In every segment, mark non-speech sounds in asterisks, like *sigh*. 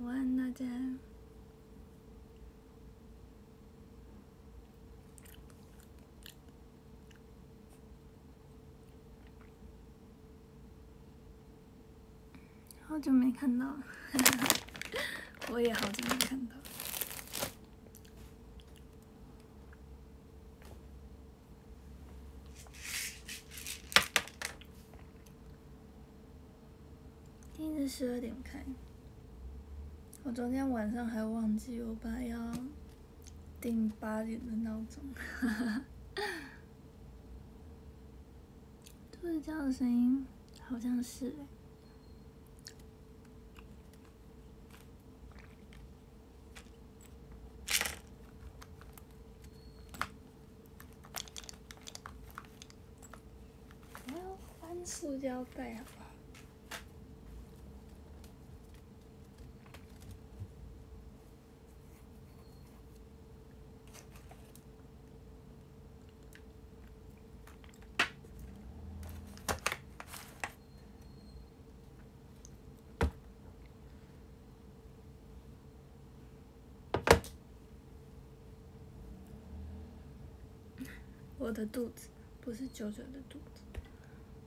晚安大家。好久没看到，我也好久没看到。今天是十二点开，我昨天晚上还忘记我本来要定八点的闹钟，*laughs* 兔子叫的声音好像是欸我要翻塑胶袋好不好？我的肚子不是九九的肚子。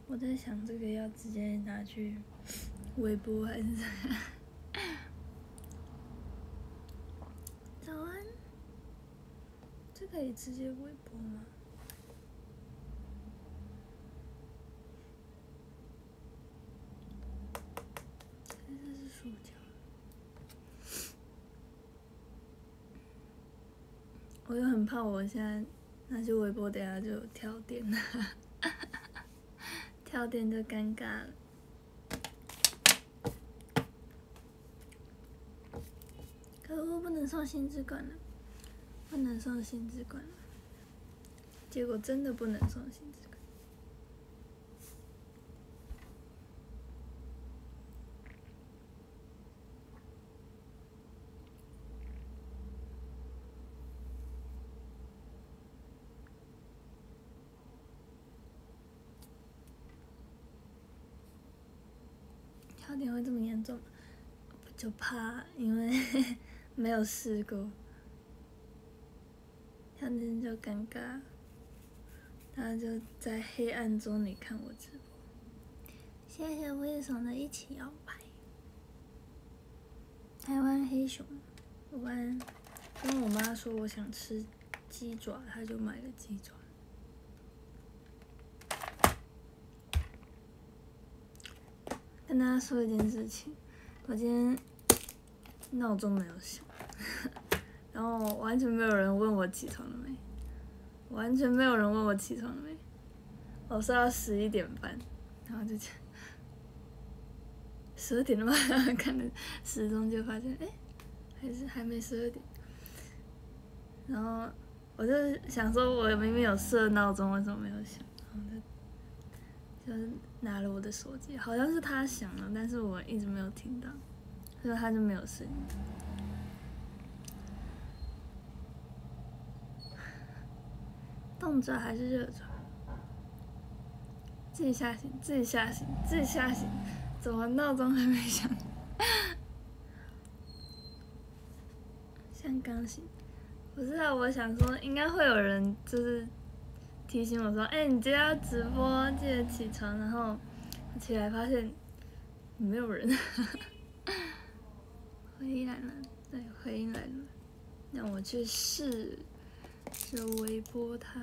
我在想这个要直接拿去微波还是？早安，这可以直接微波吗？这是塑胶。我又很怕我现在那就微波，等下就跳电了。*laughs* 跳电就尴尬了。可恶，不能上心之管了，不能上心之管了。结果真的不能上心之管。跳电会这么严重吗？就怕，因为 *laughs* 没有试过，跳电就尴尬，大家就在黑暗中你看我直播。谢谢魏总的一起摇摆。台湾黑熊，我刚跟我妈说我想吃鸡爪，她就买了鸡爪。跟大家说一件事情，我今天闹钟没有响，*laughs* 然后完全没有人问我起床了没，完全没有人问我起床了没。我睡到十一点半，然后就这样，十二点了嘛，看着时钟就发现，哎，还是还没十二点。然后我就想说，我明明有设闹钟，为什么没有响？然后就就是拿了我的手机，好像是他响了，但是我一直没有听到，所以他就没有声音。*laughs* 冻着还是热着？自己吓醒，自己吓醒，自己吓醒，怎么闹钟还没响？像刚醒，不是啊，我想说应该会有人就是提醒我说，哎、你今天要直播，记得起床。然后起来发现没有人，*laughs* 回音来了，对，回音来了，让我去试，试微波它。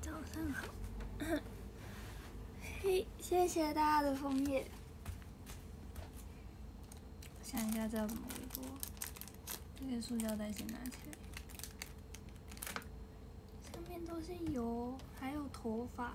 早上好，嘿，谢谢大家的枫叶。想一下这要怎么微波？这个塑胶袋先拿起来，面都是油，还有头发。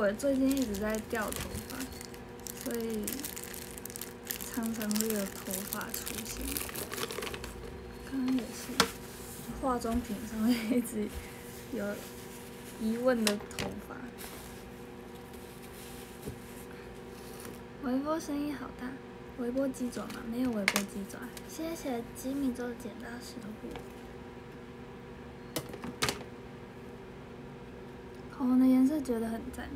我最近一直在掉头发，所以常常会有头发出现。刚刚也是，化妆品上面一直有疑问的头发。微波声音好大，微波鸡爪吗？没有微波鸡爪。谢谢吉米做的剪刀石头布。口红的颜色觉得很赞。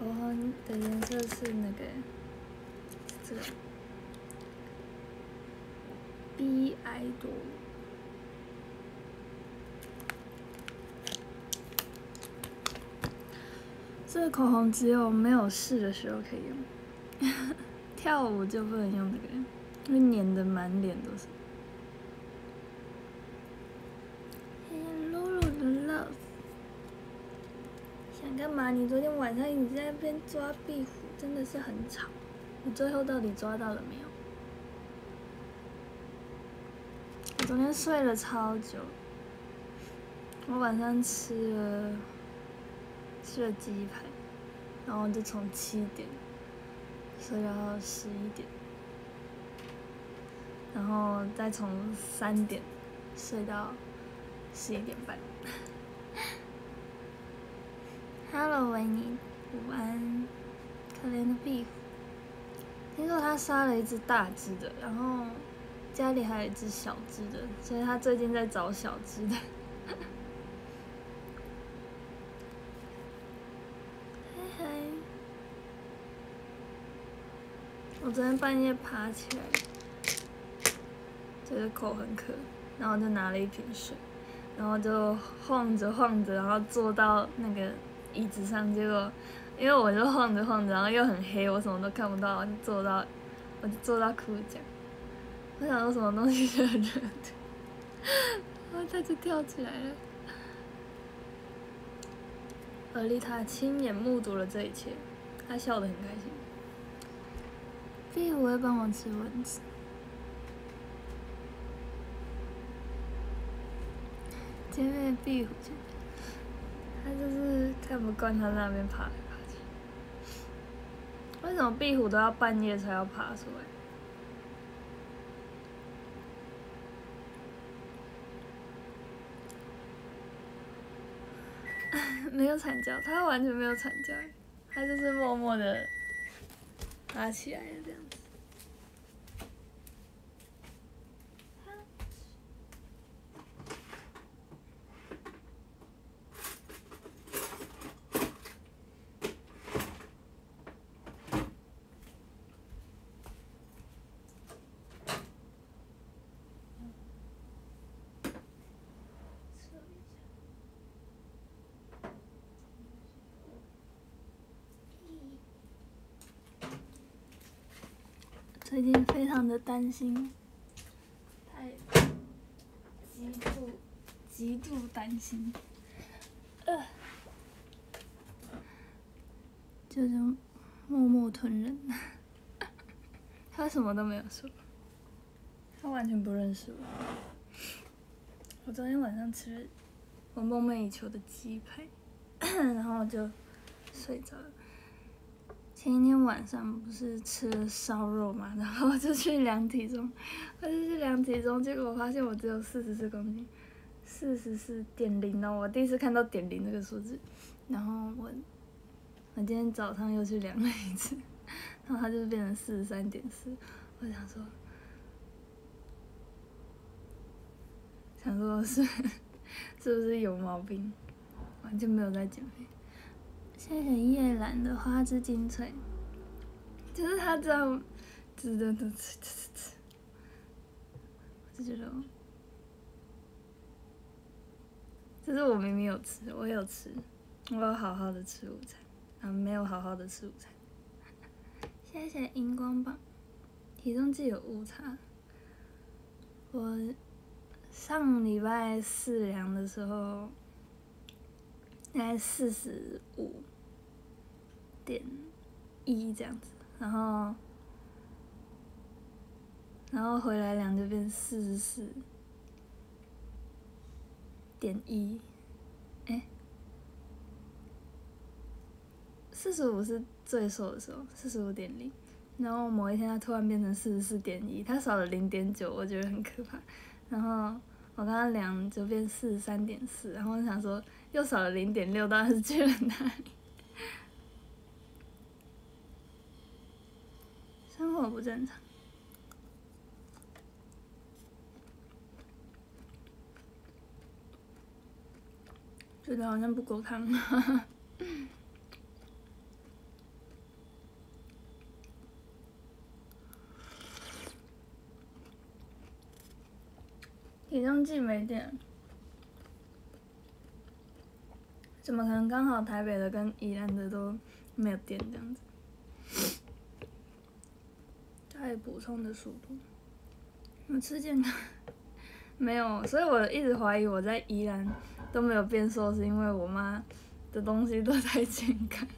口红的颜色是那个这个 B I 多。这个口红只有没有试的时候可以用，*laughs* 跳舞就不能用这个，因为粘的满脸都是。露露的 love，你昨天晚上一直在那边抓壁虎，真的是很吵。你最后到底抓到了没有？我昨天睡了超久，我晚上吃了。吃了鸡排，然后就从七点睡到十一点，然后再从三点睡到十一点半。Hello，维尼，午安。可怜的壁虎，听说他杀了一只大只的，然后家里还有一只小只的，所以他最近在找小只的。我昨天半夜爬起来，觉得口很渴，然后就拿了一瓶水，然后就晃着晃着，然后坐到那个椅子上，结果因为我就晃着晃着，然后又很黑，我什么都看不到，我就坐到我就坐到裤脚，我想说什么东西热热的，然后他就跳起来了。而丽塔亲眼目睹了这一切，她笑得很开心。壁虎会帮我吃蚊子，前面壁虎，他就是看不惯它那边爬来爬去。为什么壁虎都要半夜才要爬出来？*laughs* 没有惨叫，它完全没有惨叫，它就是默默的。爬起来，这样子。最近非常的担心，太极度极度担心，呃，就是默默吞人，*laughs* 他什么都没有说，他完全不认识我。我昨天晚上吃了我梦寐以求的鸡排，*coughs* 然后就睡着了。前一天晚上不是吃了烧肉嘛，然后就去量体重，我就去量体重，结果我发现我只有四十四公斤，四十四点零哦，我第一次看到点零这个数字，然后我我今天早上又去量了一次，然后它就变成四十三点四，我想说，想说是 *laughs* 是不是有毛病，完全没有在减肥。谢谢叶兰的花枝精粹，就是他这样，滋滋滋滋滋滋，就觉得，就是我明明有吃，我有吃，我有好好的吃午餐，啊，没有好好的吃午餐。谢谢荧光棒，体重计有误差。我上礼拜四量的时候，应该四十五。点一这样子，然后，然后回来量就变四十四点一，哎，四十五是最瘦的时候，四十五点零。然后某一天它突然变成四十四点一，它少了零点九，我觉得很可怕。然后我刚刚量就变四十三点四，然后我想说又少了零点六，到底是去了哪里？生活不正常，觉得好像不够烫。体重计没电，怎么可能刚好台北的跟宜兰的都没有电这样子？再补充的速度，我吃健康没有，所以我一直怀疑我在宜兰都没有变瘦，是因为我妈的东西都太健康。*laughs*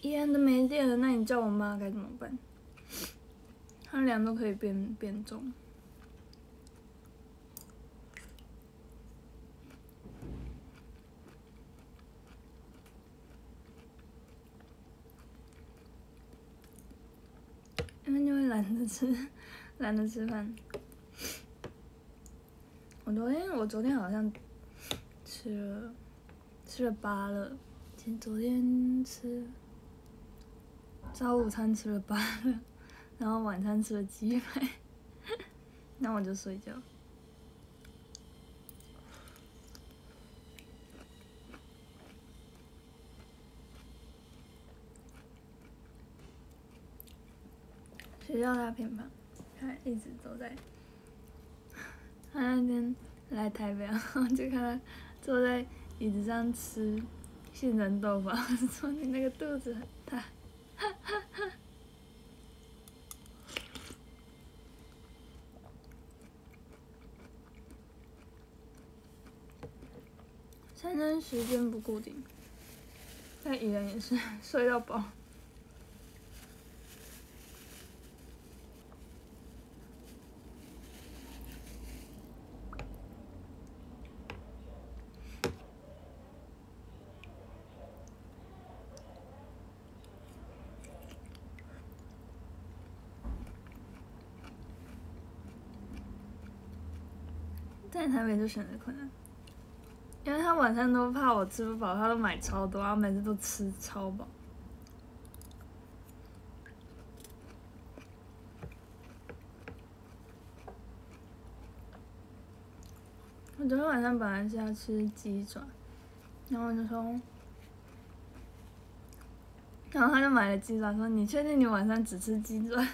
宜兰都没电了，那你叫我妈该怎么办？他俩都可以变变重。因为就会懒得吃，懒得吃饭。我昨天我昨天好像吃了吃了八了，今昨天吃。早午餐吃了八了，然后晚餐吃了鸡排，*laughs* 那我就睡觉。学校大偏胖，他一直都在。他那天来台北，然后就看他坐在椅子上吃杏仁豆腐，*laughs* 说你那个肚子很大。哈哈哈！三餐时间不固定，但依然也是 *laughs* 睡到饱。在台北就选择困难，因为他晚上都怕我吃不饱，他都买超多，然后每次都吃超饱。我昨天晚上本来是要吃鸡爪，然后我就说，然后他就买了鸡爪，说你确定你晚上只吃鸡爪？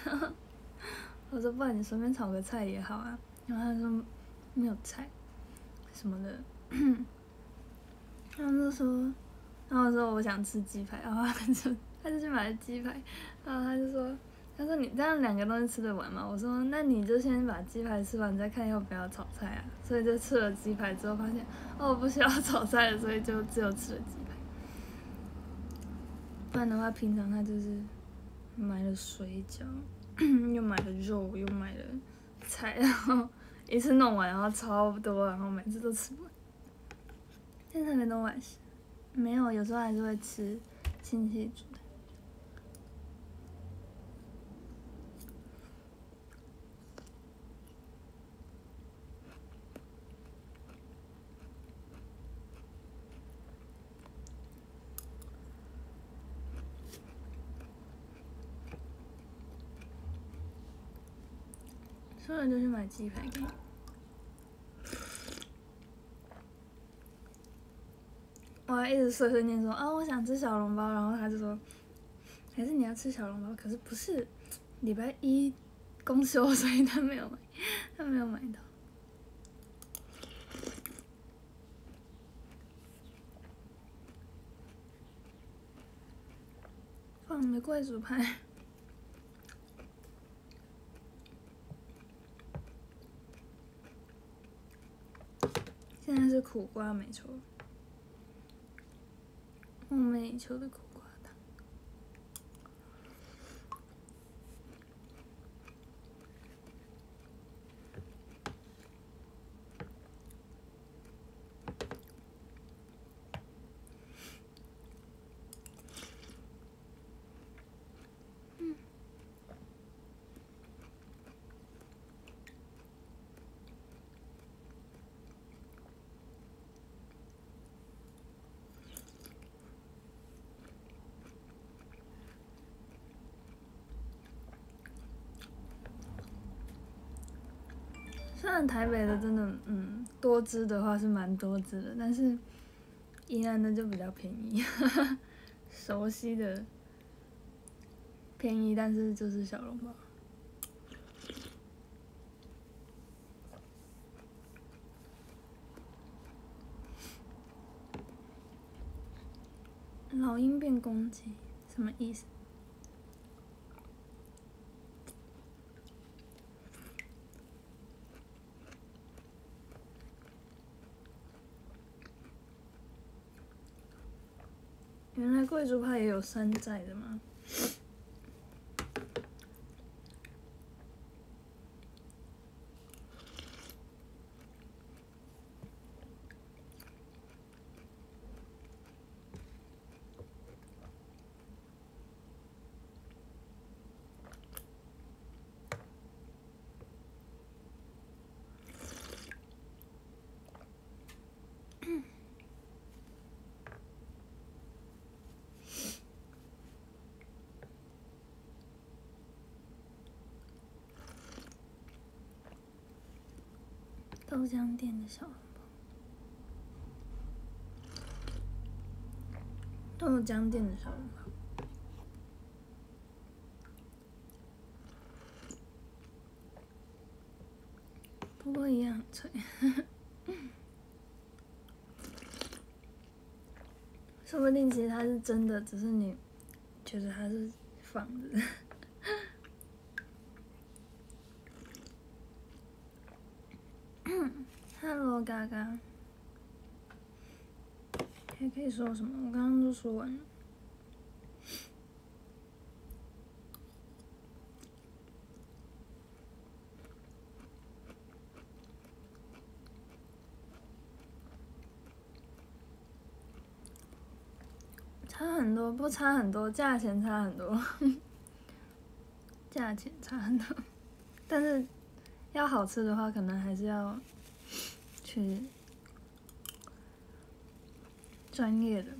*laughs* 我说不然你随便炒个菜也好啊，然后他说。没有菜，什么的，*clears throat* 然后就说，然后说我想吃鸡排，然后他就他就去买了鸡排，然后他就说，他说你这样两个东西吃得完吗？我说那你就先把鸡排吃完，再看要不要炒菜啊。所以就吃了鸡排之后发现，哦不需要炒菜了，所以就只有吃了鸡排。不然的话，平常他就是买了水饺，又买了肉，又买了菜，然后。一次弄完，然后超多，然后每次都吃不完。现在没弄完，没有，有时候还是会吃亲戚煮的。所以就去买鸡排给你。我还一直碎碎念说啊，我想吃小笼包，然后他就说，还是你要吃小笼包，可是不是礼拜一公休，*laughs* 所以他没有买，他没有买到。放的贵族牌。是苦瓜没错，梦寐以求的苦瓜糖。虽然台北的真的，嗯，多汁的话是蛮多汁的，但是宜兰的就比较便宜，*laughs* 熟悉的便宜，但是就是小笼包。老鹰变公鸡，什么意思？原来贵族派也有山寨的吗？豆浆店的小笼包，豆浆店的小笼包，不过一样脆。*laughs* 说不定其实它是真的，只是你觉得它是仿的。Hello，嘎嘎，还可以说什么？我刚刚都说完了。差很多，不差很多，价钱差很多，价钱差很多，但是要好吃的话，可能还是要去专业的。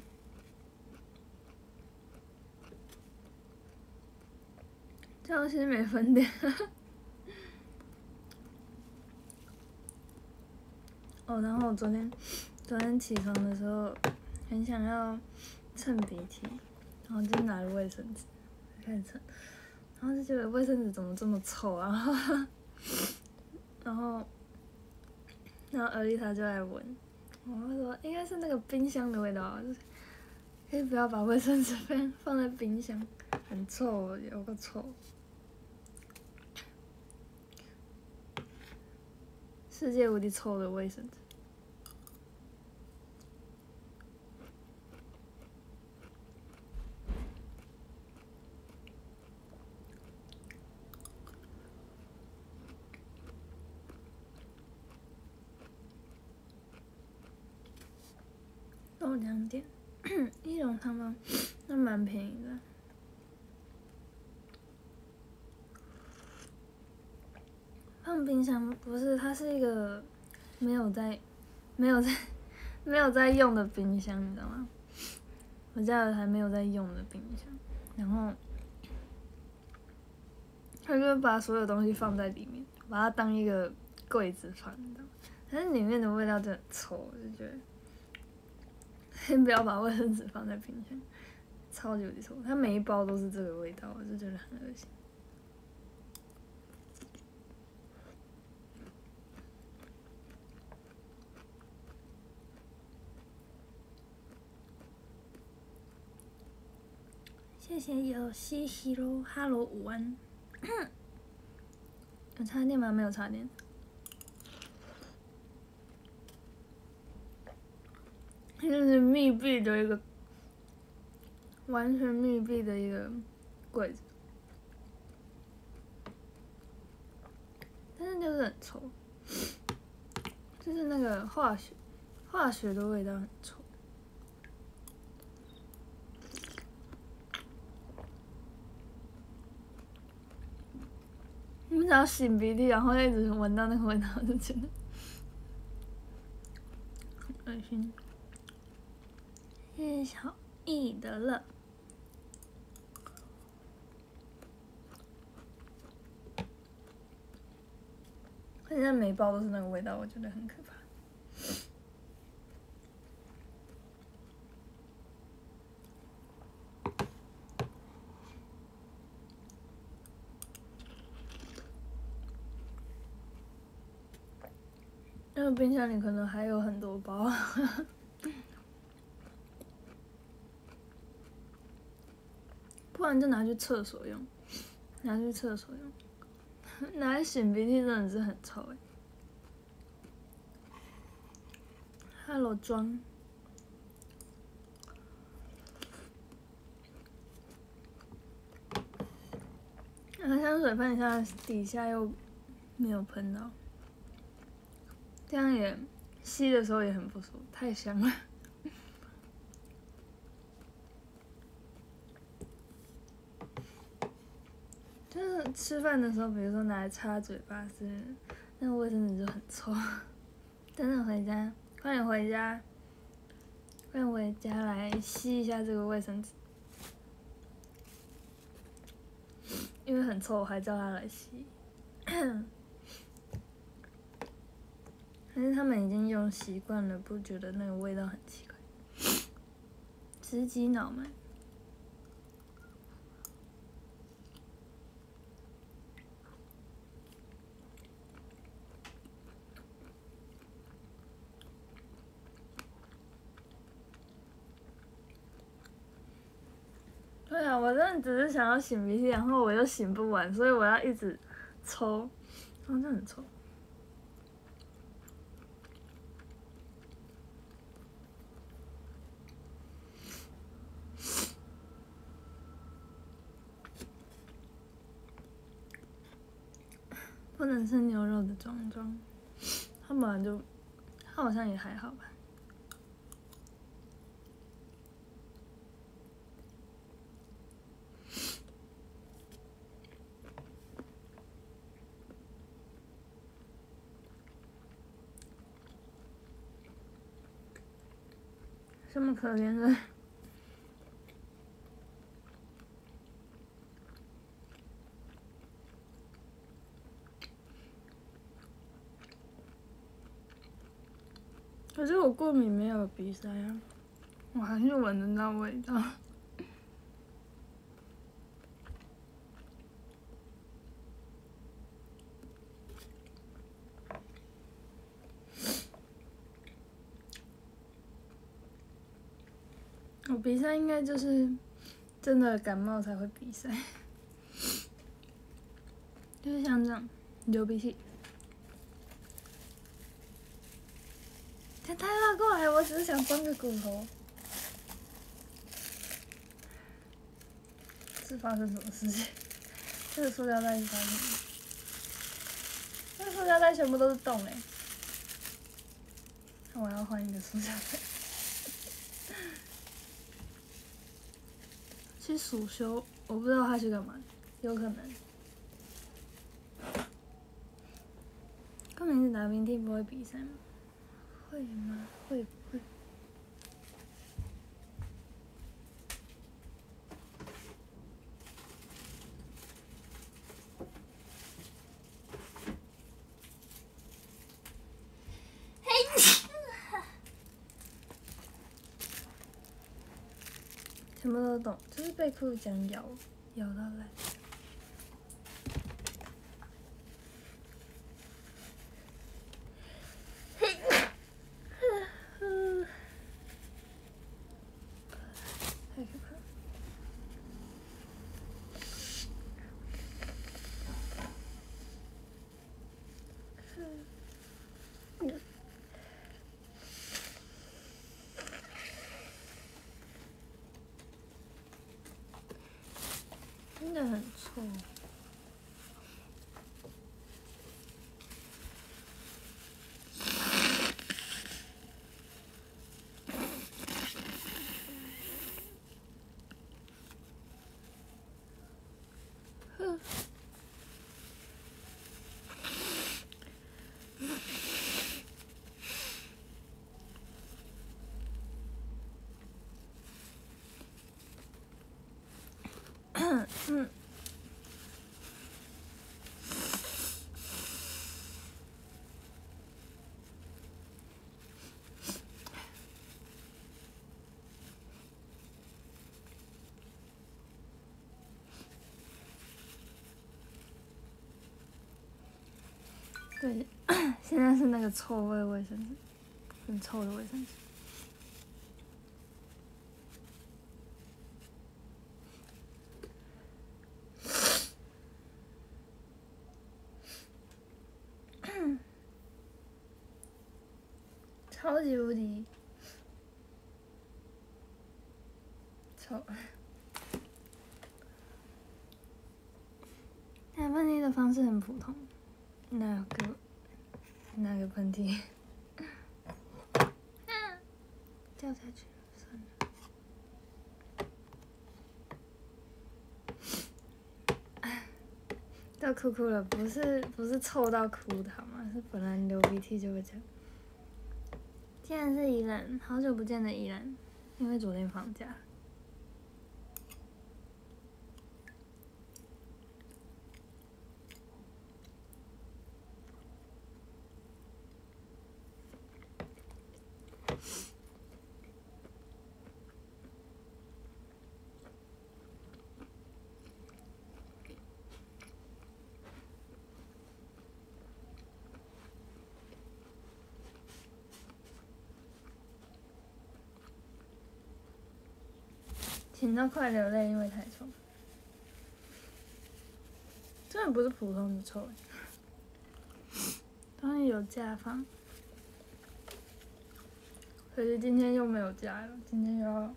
江西美分店，哦，然后我昨天昨天起床的时候，很想要蹭鼻涕，然后就拿了卫生纸开始蹭，然后就觉得卫生纸怎么这么臭啊，*laughs* 然后然后阿丽塔就来闻，我就说应该是那个冰箱的味道啊，就是可以不要把卫生纸放放在冰箱，很臭，有个臭。世界无敌臭的卫生纸。豆浆店，一种汤包，那蛮便宜的。不是，它是一个没有在、没有在、没有在用的冰箱，你知道吗？我家有还没有在用的冰箱，然后他就把所有东西放在里面，把它当一个柜子放，你知道吗？但是里面的味道真的很臭，我就觉得，先不要把卫生纸放在冰箱，超级无敌臭，它每一包都是这个味道，我就觉得很恶心。谢谢有西西喽，哈喽午安。有插电吗？没有插电。这是密闭的一个，完全密闭的一个柜子，但是就是很臭，就是那个化学化学的味道很臭。你经常擤鼻涕，然后一直闻到那个味道，就觉得很恶心。谢谢小易的乐。现在每包都是那个味道，我觉得很可。那个冰箱里可能还有很多包，*laughs* 不然就拿去厕所用，拿去厕所用，*laughs* 拿来擤鼻涕真的是很臭哎。Hello 装，那香水喷一下，底下又没有喷到。这样也吸的时候也很不舒服，太香了。*laughs* 就是吃饭的时候，比如说拿来擦嘴巴之类的，那个卫生纸就很臭。等等回家，快点回家，快点回家来吸一下这个卫生纸，因为很臭，我还叫他来吸。但是他们已经用习惯了，不觉得那个味道很奇怪。直击脑门。对啊，我真的只是想要擤鼻涕，然后我又擤不完，所以我要一直抽，真的很抽。不能吃牛肉的壮壮，他本来就，他好像也还好吧。这么可怜的。可是我过敏没有鼻塞啊，我还是闻得到味道。我鼻塞应该就是真的感冒才会鼻塞，就是像这样流鼻涕。天太大过来，我只是想装个骨头。是发生什么事情？这个塑料袋是发生什么？这个塑料袋全部都是洞哎！那我要换一个塑料袋。去暑修，我不知道他去干嘛，有可能。过敏是打鼻涕不会比赛吗？会吗？会不会？*laughs* 什么都懂，就是被兔子讲咬，咬到来。真的很臭。嗯。对，*clears throat* 现在是那个臭味卫生纸，很臭的卫生纸。超级无敌臭！打喷嚏的方式很普通，那个那个喷嚏，*laughs* 掉下去了，算了。*laughs* 都哭哭了，不是不是臭到哭的好吗？是本来流鼻涕就会这样。今天是宜兰，好久不见的宜兰，因为昨天放假。听到快流泪，因为太臭。真的不是普通的臭，当然有假放，可是今天又没有假了，今天又要，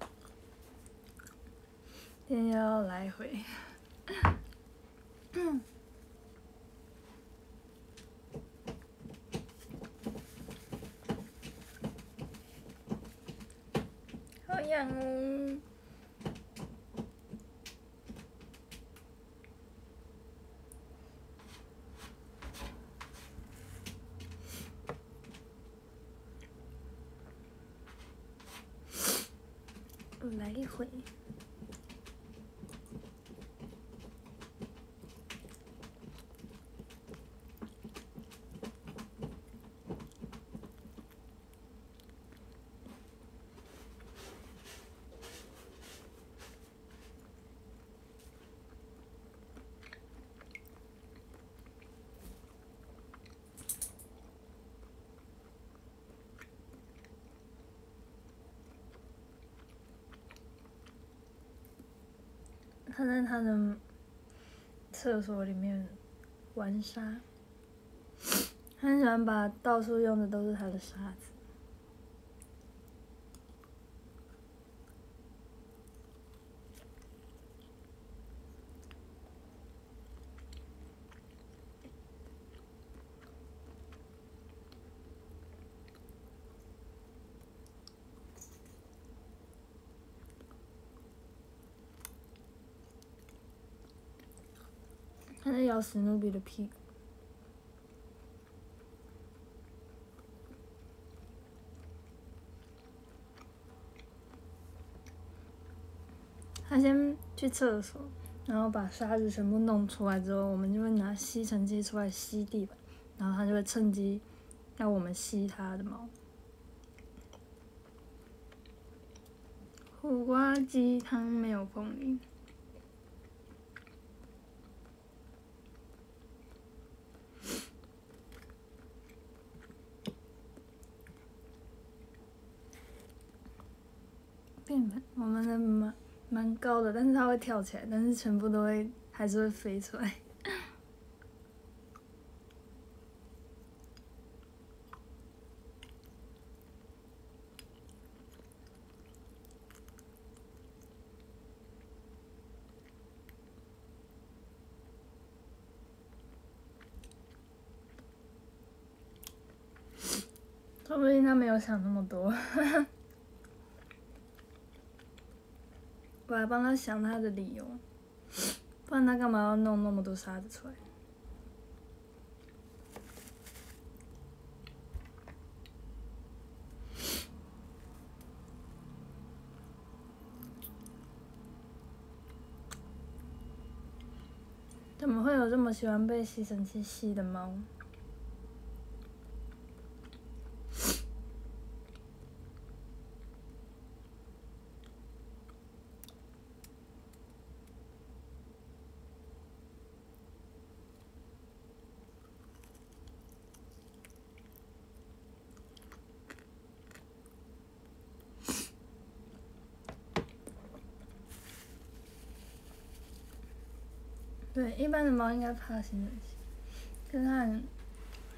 今天又要来回。*coughs* 好痒哦！来回。他在他的厕所里面玩沙，他很喜欢把到处用的都是他的沙子。史努比的屁股。他先去厕所，然后把沙子全部弄出来之后，我们就会拿吸尘器出来吸地板，然后他就会趁机要我们吸他的毛。苦瓜鸡汤没有凤梨。变蛮，我们的蛮高的，但是它会跳起来，但是全部都会还是会飞出来。说不定他没有想那么多。我来帮他想他的理由，不然他干嘛要弄那么多沙子出来？怎么会有这么喜欢被吸尘器吸的猫？对，一般的猫应该怕吸尘器，可是它很，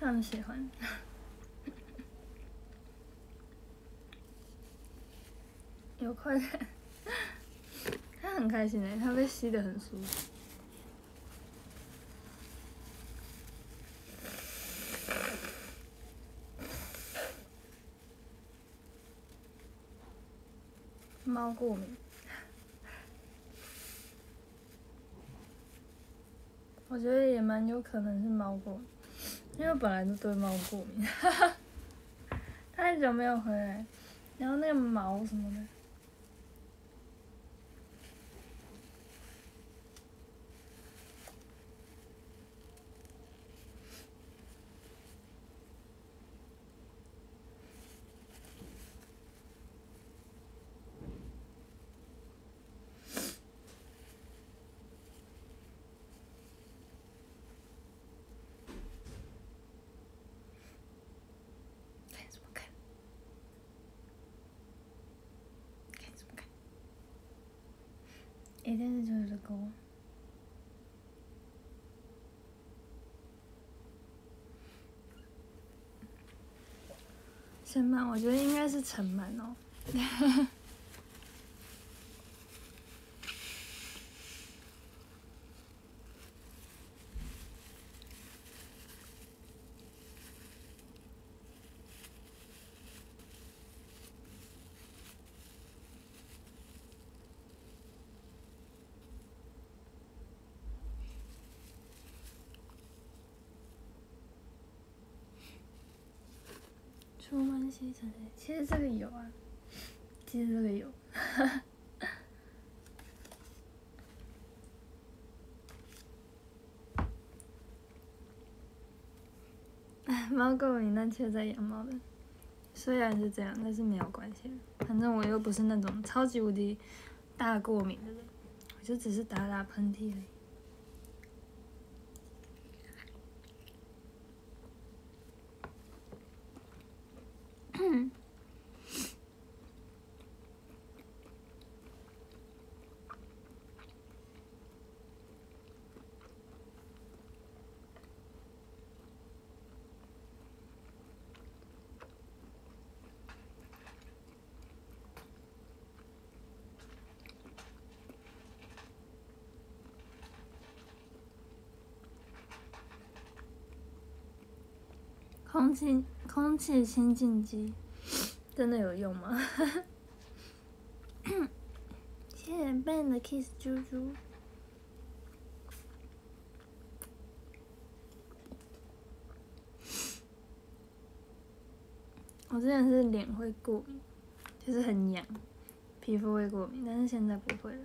它很喜欢。*laughs* 有快点，*laughs* 它很开心的，它被吸的很舒服。猫过敏，我觉得也蛮有可能是猫过敏，因为本来就对猫过敏。哈哈太久没有回来，然后那个毛什么的。看什么看？看什么看？现在就是九九的狗。陈满，我觉得应该是陈满哦。其实这个有啊，其实这个有。*laughs* 猫过敏，但却在养猫的，虽然是这样，但是没有关系。反正我又不是那种超级无敌大过敏的人，我就只是打打喷嚏而已。空气空气清净机 *sniffs* 真的有用吗？*coughs* 谢谢 Ben 的 kiss 猪猪。我之前是脸会过敏，就是很痒，皮肤会过敏，但是现在不会了。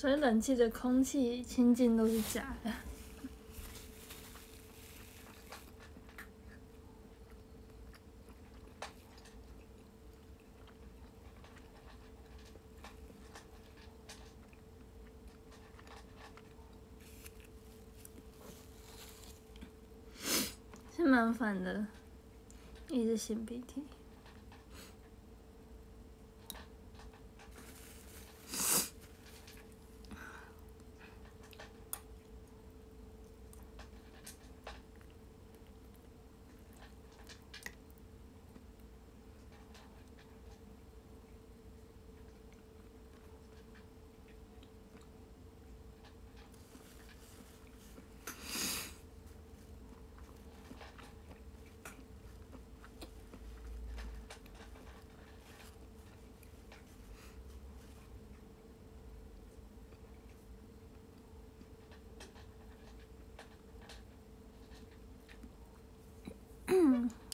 所以冷气的空气清净都是假的，是蛮烦的，一直擤鼻涕。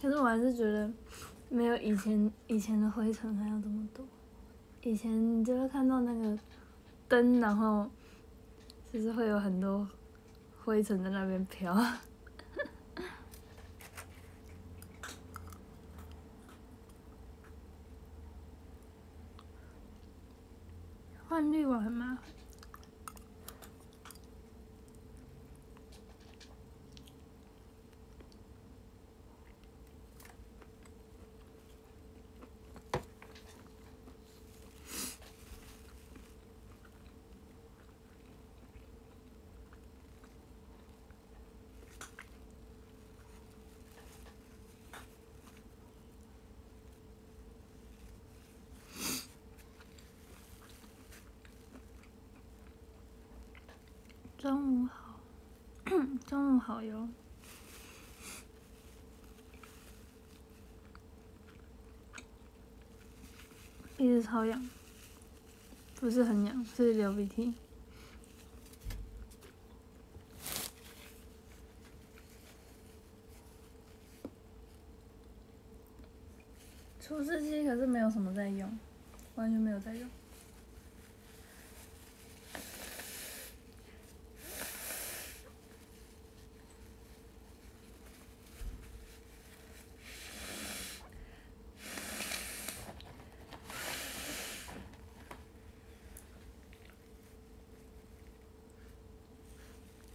可是我还是觉得没有以前以前的灰尘还要这么多。以前就会看到那个灯，然后就是会有很多灰尘在那边飘。换滤网很麻烦。中午好，好哟。鼻子超痒，不是很痒，是流鼻涕。除湿机可是没有什么在用，完全没有在用。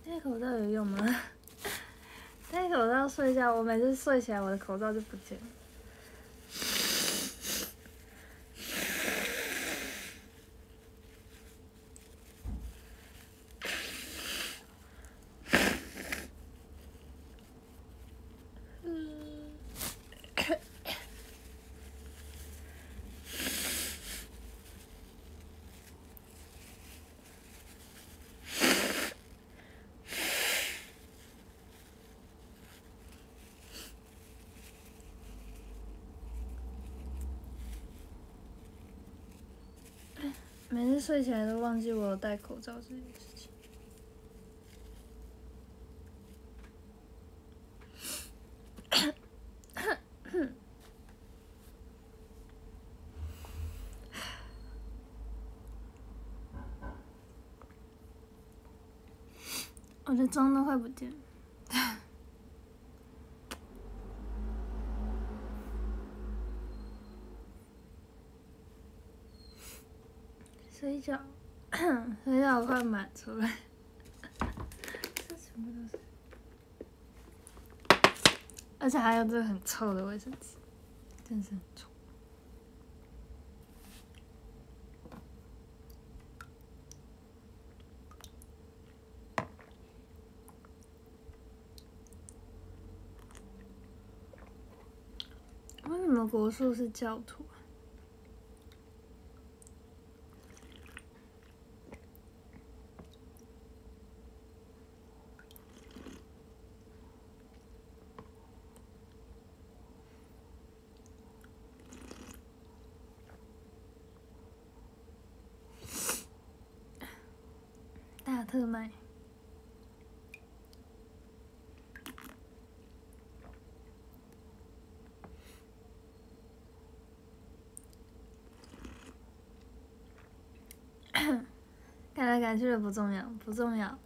戴口罩有用吗？戴口罩睡觉，我每次睡起来，我的口罩就不见了。每次睡起来都忘记我有戴口罩这件事情。我的妆都快不见了。水饺，水饺快满出来，这全部都是，而且还有这很臭的卫生纸，真是很臭。为什么国术是教徒啊？大特卖。改来改去的不重要，不重要。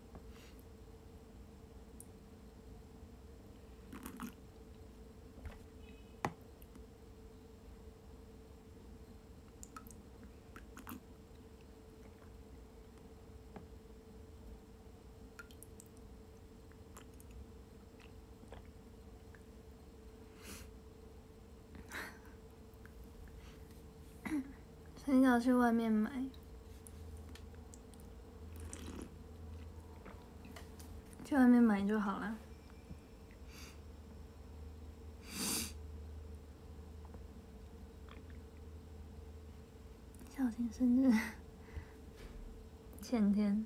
*laughs* 很想去外面买，去外面买就好了。小晴生日，*laughs* 前天。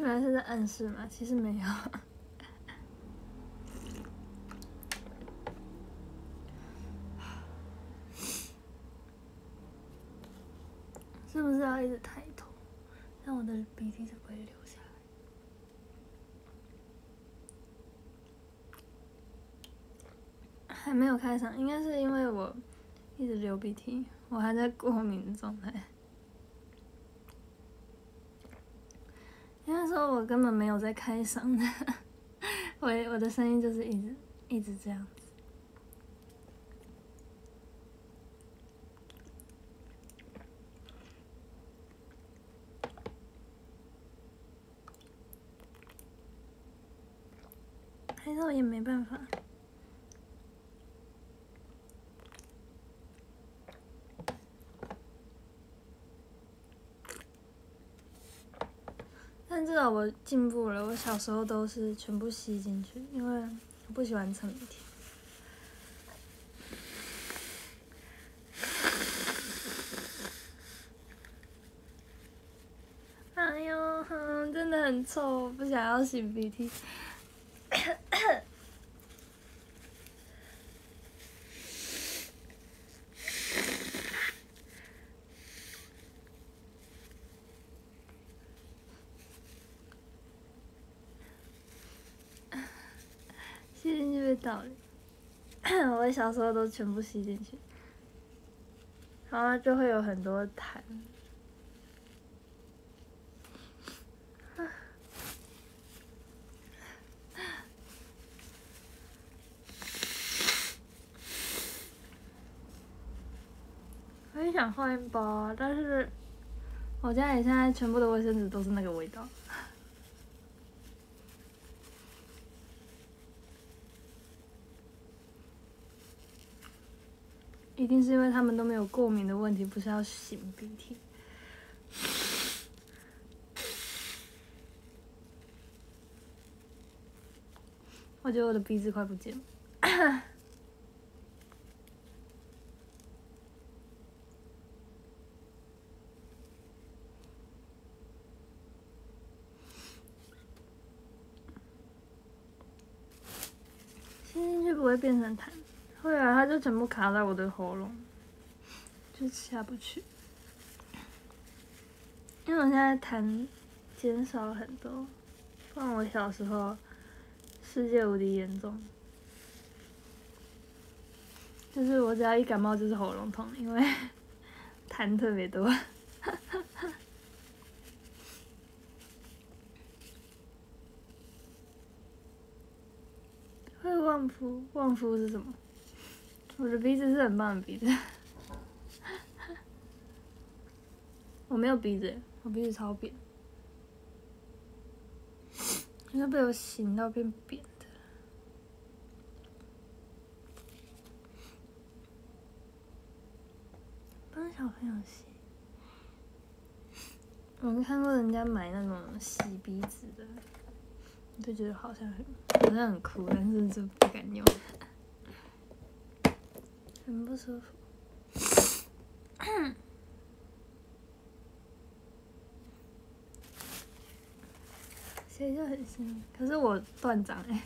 原来是在暗示嘛，其实没有。是不是要一直抬头，让我的鼻涕就不会流下来？还没有开场，应该是因为我一直流鼻涕，我还在过敏状态。我根本没有在开嗓的，我我的声音就是一直一直这样子。还是我也没办法。但至少我进步了。我小时候都是全部吸进去，因为我不喜欢擤鼻涕。哎呦，真的很臭，不想要擤鼻涕。吸进去的道理，*clears throat* 我小时候都全部吸进去，然后就会有很多痰。我也想换一包，但是我家里现在全部的卫生纸都是那个味道。定是因为他们都没有过敏的问题，不是要擤鼻涕。*laughs* 我觉得我的鼻子快不见了。吸进去不会变成痰。会啊，它就全部卡在我的喉咙，就下不去。因为我现在痰减少很多，不然我小时候世界无敌严重，就是我只要一感冒就是喉咙痛，因为 *laughs* 痰特别多。*laughs* 会旺夫，旺夫是什么？我的鼻子是很棒的鼻子，我没有鼻子，我鼻子超扁，应该被我洗到变扁的。帮小朋友洗，我看过人家买那种洗鼻子的，就觉得好像很好像很酷，但是就不敢用。很不舒服，*coughs* 所以就很新，可是我断掌哎。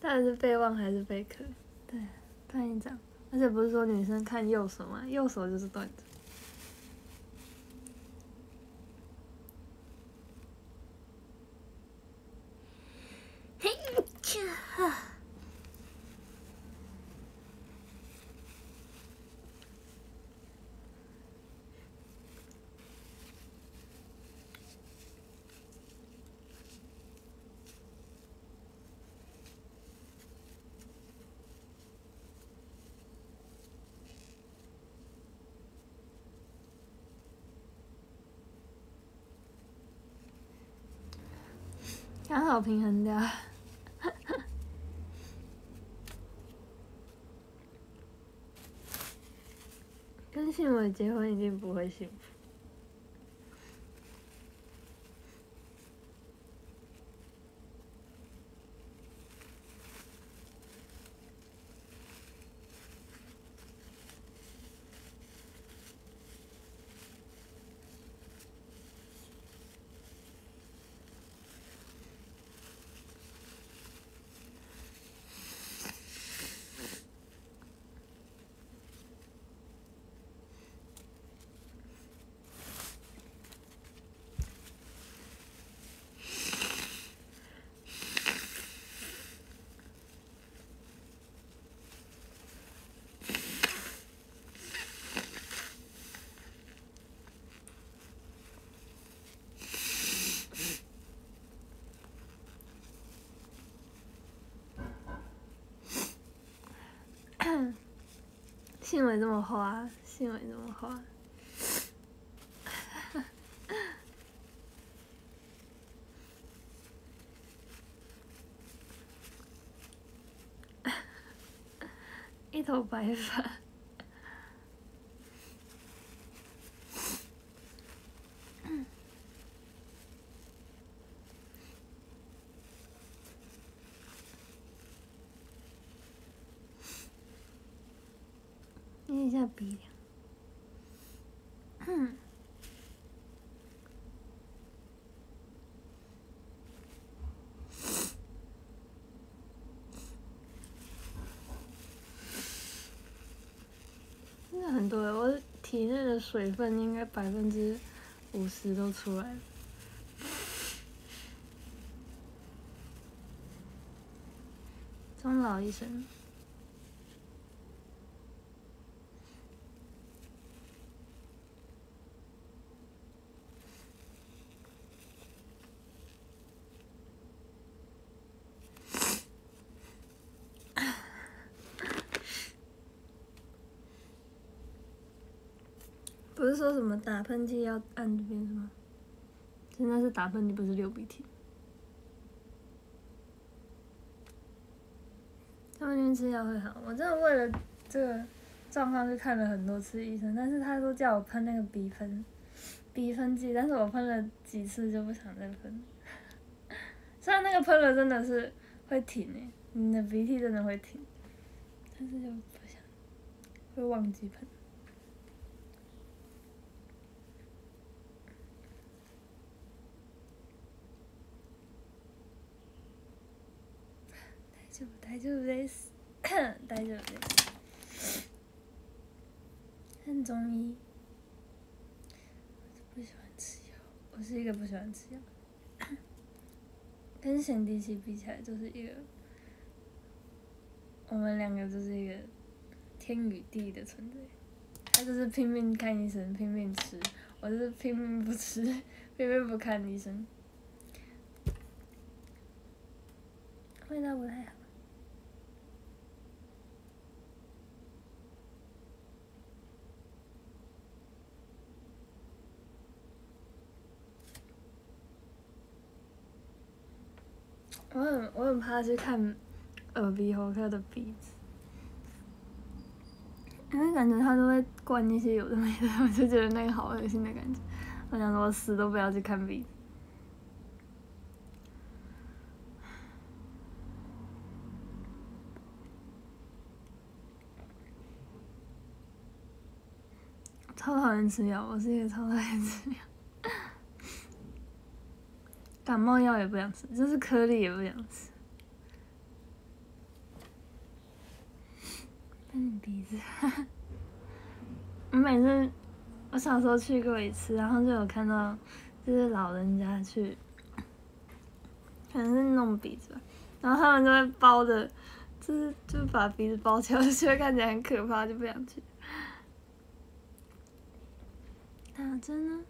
到底是备忘还是备课？对，看一张，而且不是说女生看右手吗？右手就是段子。好平衡的啊，*laughs* 相信我，结婚一定不会幸福。信伟这么花，信伟这么花，*laughs* 一头白发。捏一下鼻梁，真的很多，我体内的水分应该百分之五十都出来了。钟老医生。是说什么打喷嚏要按这边是吗？现在是打喷嚏，不是流鼻涕。他们天吃药会好，我真的为了这个状况去看了很多次医生，但是他都叫我喷那个鼻喷鼻喷剂，但是我喷了几次就不想再喷。*laughs* 虽然那个喷了真的是会停诶，你的鼻涕真的会停，但是就不想，会忘记喷。大*coughs* 丈夫です。大丈夫です。看中医。不喜欢吃药，我是一个不喜欢吃药。*coughs* 跟贤迪奇比起来，就是一个，我们两个就是一个天与地的存在。他就是拼命看医生，拼命吃；我就是拼命不吃，*laughs* 拼命不看医生。味道不太好。 我很我很怕去看耳鼻喉科的鼻子，因为感觉他都会灌一些有的没的，我就觉得那个好恶心的感觉。我想说，我死都不要去看鼻子。超讨厌吃药，我是一个超讨厌吃药。感冒药也不想吃，就是颗粒也不想吃。鼻子！*laughs* 我每次我小时候去过一次，然后就有看到，就是老人家去，可能是弄鼻子吧，然后他们就会包着，就是就把鼻子包起来，*laughs* 就会看起来很可怕，就不想去。打针呢？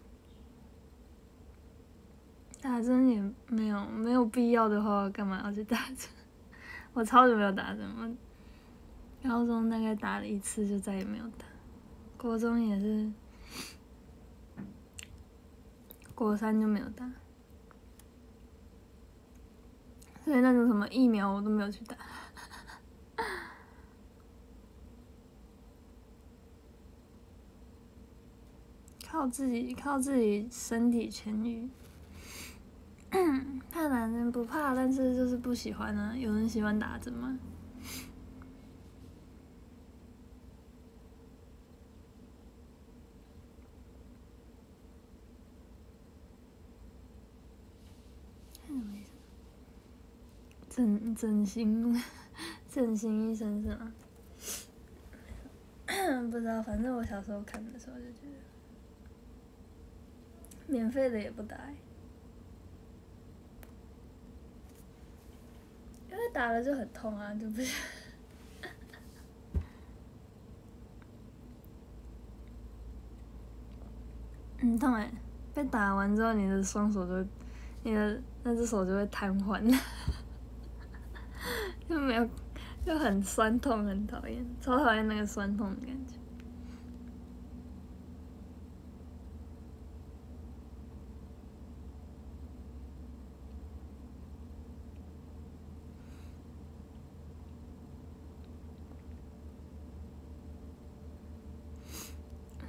打针也没有没有必要的话，干嘛要去打针？*laughs* 我超久没有打针，我高中大概打了一次，就再也没有打。国中也是，国三就没有打，所以那种什么疫苗我都没有去打。*laughs* 靠自己，靠自己身体痊愈。怕男人不怕，但是就是不喜欢啊。有人喜欢打针吗？整整形，整形医生是吗？*coughs* 不知道，反正我小时候看的时候就觉得，免费的也不打，因为打了就很痛啊，就不是，*laughs* 嗯，痛哎，被打完之后，你的双手就，你的那只手就会瘫痪，*laughs* 就没有。就很酸痛，很讨厌，超讨厌那个酸痛的感觉。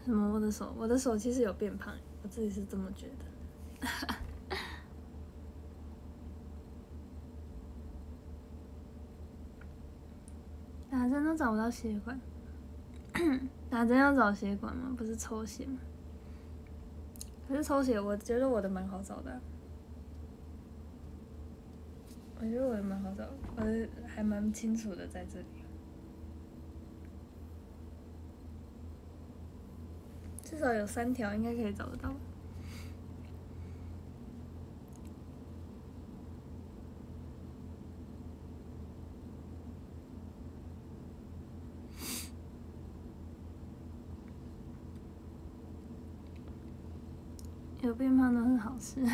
什么？我的手，我的手其实有变胖，我自己是这么觉得。*laughs* 打针都找不到血管，*coughs* 打针要找血管吗？不是抽血吗？可是抽血，我觉得我的蛮好找的。我觉得我的蛮好找，我还蛮清楚的在这里，至少有三条，应该可以找得到。*laughs* 有变胖都是好事。*laughs*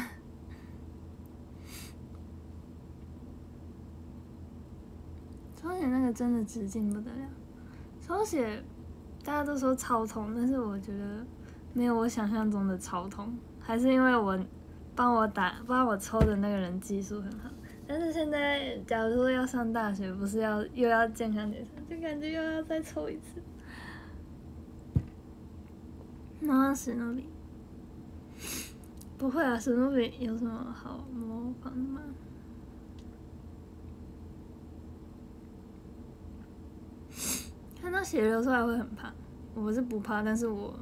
抽血那个真的直径不得了，抽血大家都说超痛，但是我觉得没有我想象中的超痛，还是因为我帮我打帮我抽的那个人技术很好。但是现在假如说要上大学，不是要又要健康检查，就感觉又要再抽一次。那史努比。不会啊，史努比有什么好模仿的吗？看到血流出来会很怕，我是不怕，但是我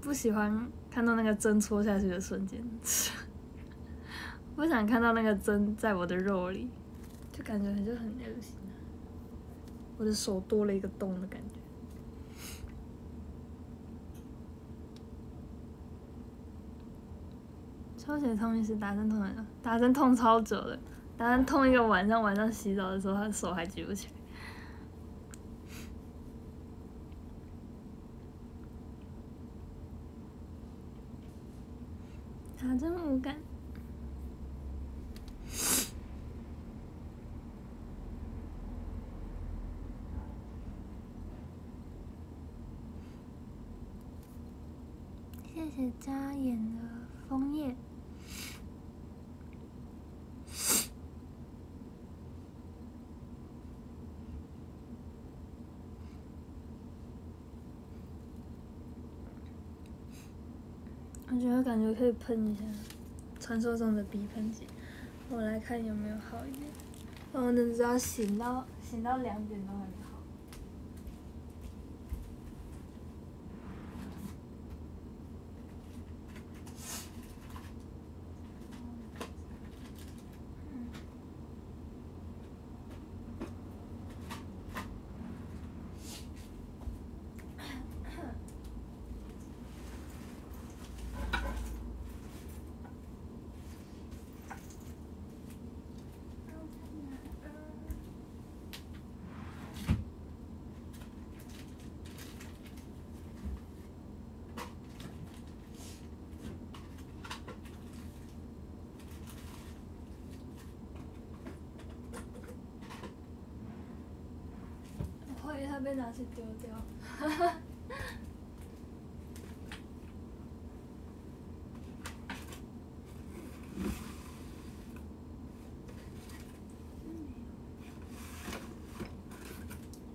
不喜欢看到那个针戳下去的瞬间，*laughs* 不想看到那个针在我的肉里，就感觉就很恶心，我的手多了一个洞的感觉。抽血痛一时，打针痛的，打针痛超久的，打针痛一个晚上，晚上洗澡的时候，他手还举不起来。真无感。谢谢扎眼的枫叶。我觉感觉可以喷一下，传说中的鼻喷剂。我来看有没有好一点。我能知道醒到醒到两点都还没好。去丢掉。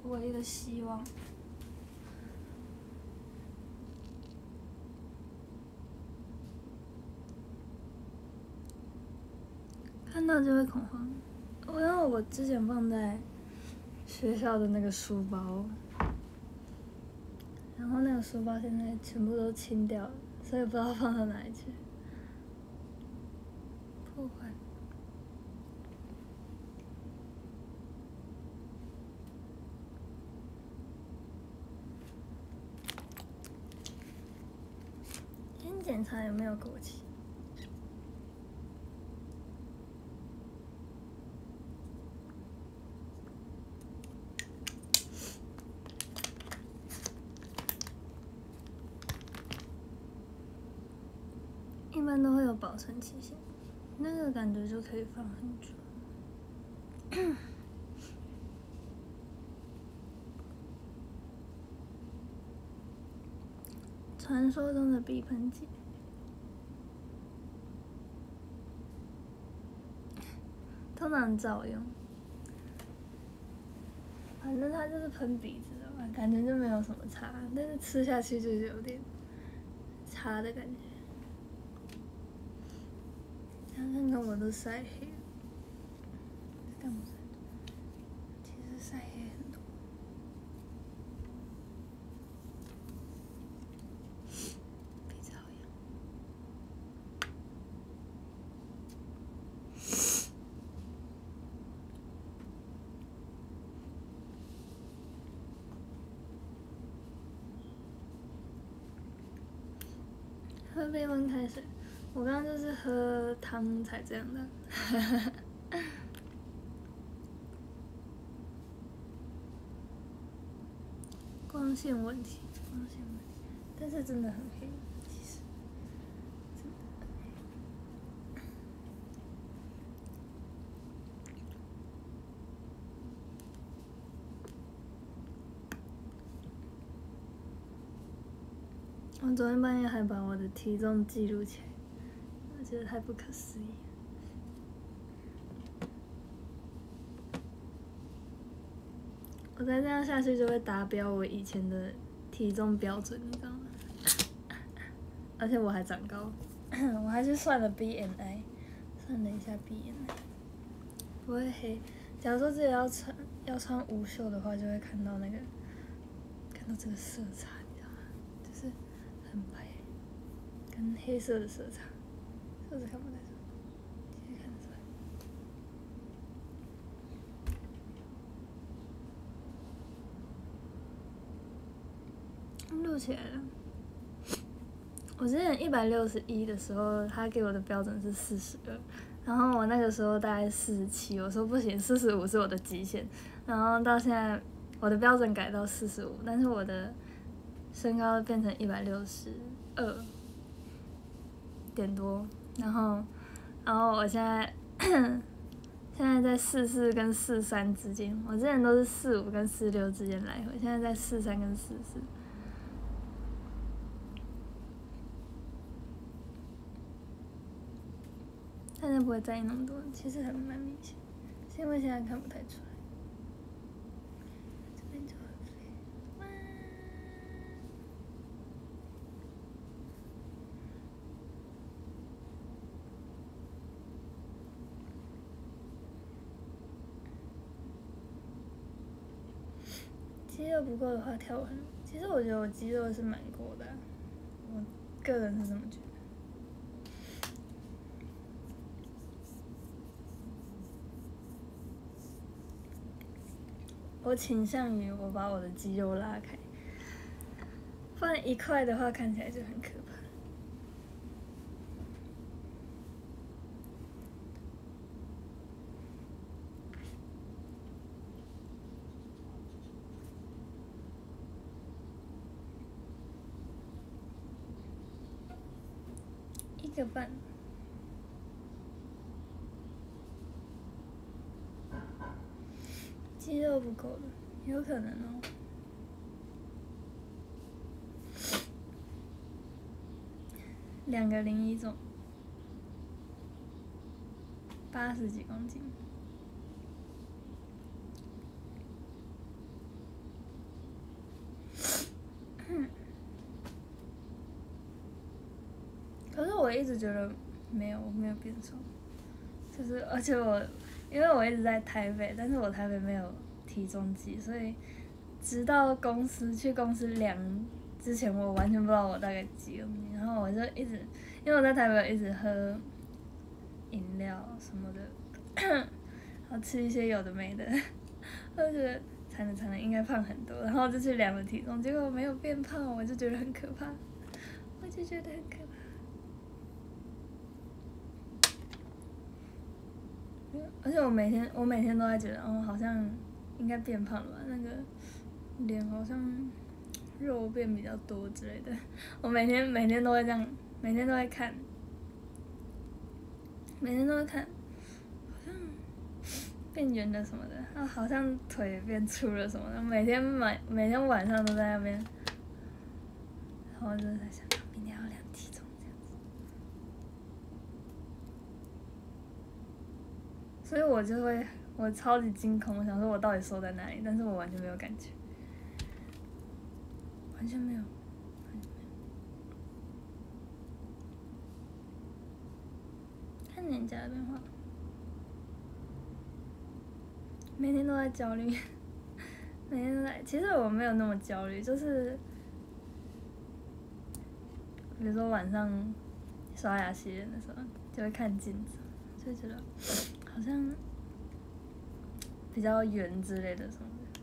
唯一的希望。看到就会恐慌，因为我之前放在学校的那个书包。然后那个书包现在全部都清掉了，所以不知道放到哪里去。破坏。先检查有没有过期。一般都会有保存期限，那个感觉就可以放很久。*coughs* 传说中的避喷剂，通常照用，反正它就是喷鼻子的嘛，感觉就没有什么差，但是吃下去就是有点差的感觉。看看，我都晒黑了，干嘛？其实晒黑很多，鼻子好痒。喝杯温开水。我刚刚就是喝汤才这样的，*laughs* 光线问题，光线问题，但是真的很黑，其实，真的很黑。我昨天半夜还把我的体重记录起来。觉得太不可思议！我再这样下去就会达标我以前的体重标准，你知道吗？*laughs* 而且我还长高，*coughs* 我还去算了 BMI，算了一下 BMI，不会黑。假如说自己要穿要穿无袖的话，就会看到那个看到这个色差，你知道吗？就是很白，跟黑色的色差。录起来了。我之前一百六十一的时候，他给我的标准是四十二，然后我那个时候大概四十七，我说不行，四十五是我的极限。然后到现在，我的标准改到四十五，但是我的身高变成一百六十二点多。然后，然后我现在 *clears throat* 现在在四四跟四三之间，我之前都是四五跟四六之间来回，现在在四三跟四四。大家不会在意那么多，其实还蛮明显，因为现在看不太出来。肌肉不够的话，跳很。其实我觉得我肌肉是蛮够的，我个人是这么觉得。我倾向于我把我的肌肉拉开，放一块的话看起来就很可怕。怎么办，肌肉不够了，有可能哦。两个零一重，八十几公斤。可觉得没有我没有变瘦，就是而且我因为我一直在台北，但是我台北没有体重计，所以直到公司去公司量之前，我完全不知道我大概几公斤。然后我就一直因为我在台北一直喝饮料什么的，然后吃一些有的没的，我就觉得才能才能应该胖很多，然后就去量了体重，结果没有变胖，我就觉得很可怕，我就觉得很可怕。而且我每天我每天都在觉得，哦，好像应该变胖了吧？那个脸好像肉变比较多之类的。我每天每天都会这样，每天都会看，每天都会看，好像变圆了什么的，啊，好像腿变粗了什么的。每天晚每天晚上都在那边，然后就在想，明天要量体重这样子。所以我就会，我超级惊恐，我想说我到底瘦在哪里，但是我完全没有感觉，完全没有，完全没有。看人家的变化，每天都在焦虑，每天都在。其实我没有那么焦虑，就是比如说晚上刷牙洗脸的时候，就会看镜子，就觉得好像比较圆之类的什么的。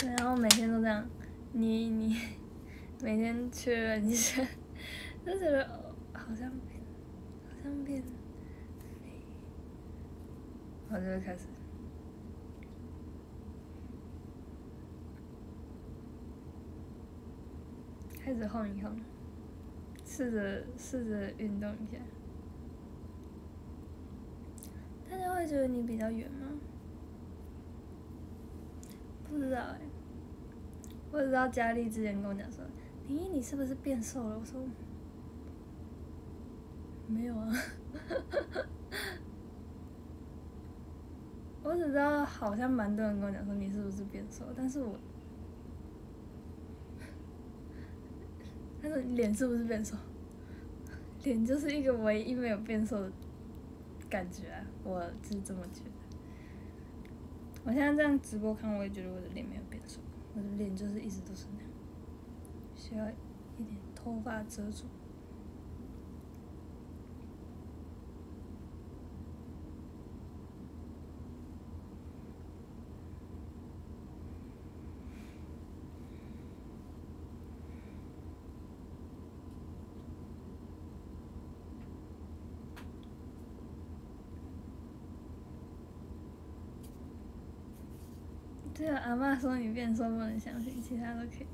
对，然后每天都这样捏一捏，每天确认一下，就觉得好像，好像变肥，然后就会开始。开始晃一晃，试着试着运动一下。大家会觉得你比较圆吗？不知道哎、我只知道佳丽之前跟我讲说，林一你是不是变瘦了？我说没有啊，*laughs* 我只知道好像蛮多人跟我讲说你是不是变瘦，但是我，但是脸是不是变瘦？脸就是一个唯一没有变瘦的感觉啊，我是这么觉得。我现在这样直播看，我也觉得我的脸没有变瘦，我的脸就是一直都是那样，需要一点头发遮住。对啊，阿妈说你变瘦不能相信，其他都可以。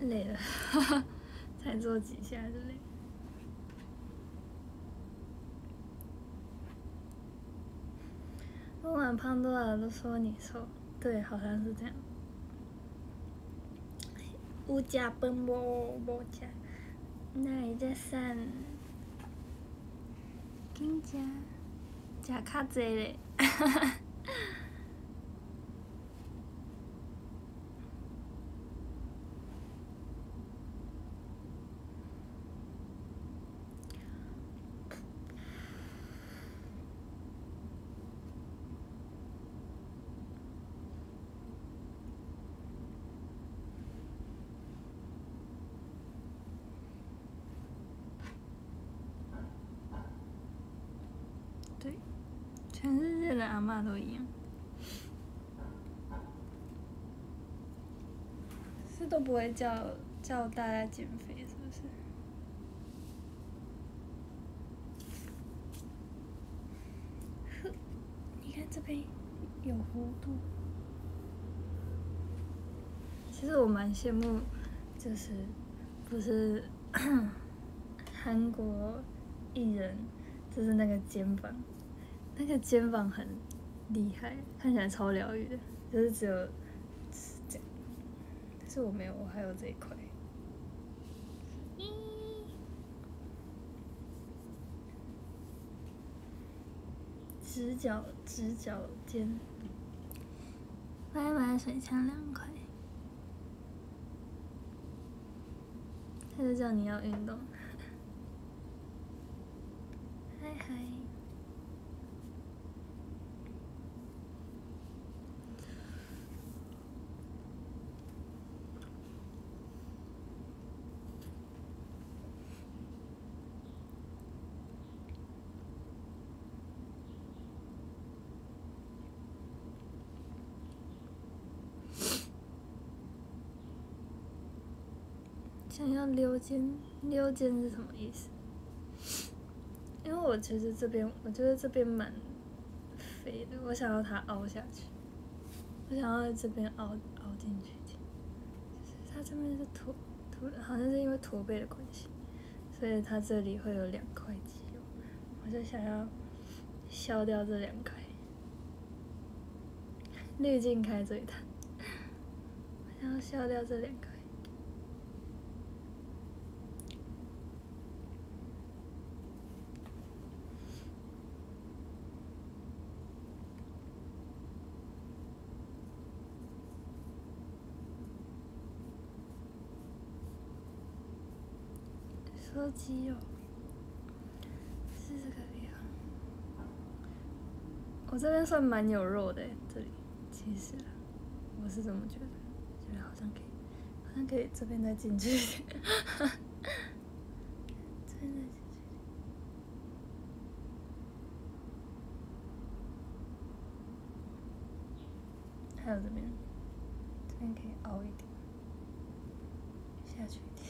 累了，才做几下就累。问完胖多少都说你瘦，对，好像是这样。有食饭无？无食，那会遮瘦？紧食，食较济咧。对，全世都一样，是都不会叫叫大家减肥，是不是？呵，你看这边有弧度。其实我蛮羡慕，就是不是 *coughs* 韩国艺人，就是那个肩膀，那个肩膀很厉害，看起来超疗愈的，就是只有这样，是我没有，我还有这一块。直角直角肩，拜拜水枪两块。他就叫你要运动。嗨嗨。想要溜肩，溜肩是什么意思？因为我其实这边，我觉得这边蛮肥的，我想要它凹下去，我想要这边凹凹进去就是它这边是驼驼，好像是因为驼背的关系，所以它这里会有两块肌肉，我就想要消掉这两块，滤镜开最大，我想要消掉这两块。肌肉。是这个地方，我这边算蛮有肉的，这里。其实。我是这么觉得，觉得好像可以，好像可以这边再进去。一点，这边再进去。一点，还有这边，这边可以凹一点，下去一点。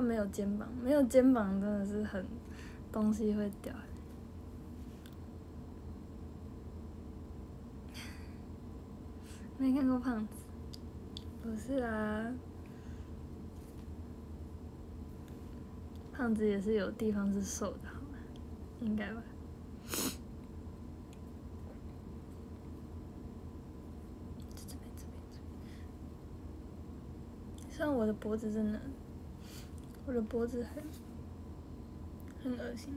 没有肩膀，没有肩膀真的是很东西会掉。*laughs* 没看过胖子，不是啊，胖子也是有地方是瘦的，好吗？应该吧。这边这边这边，虽然我的脖子真的。我的脖子很很恶心。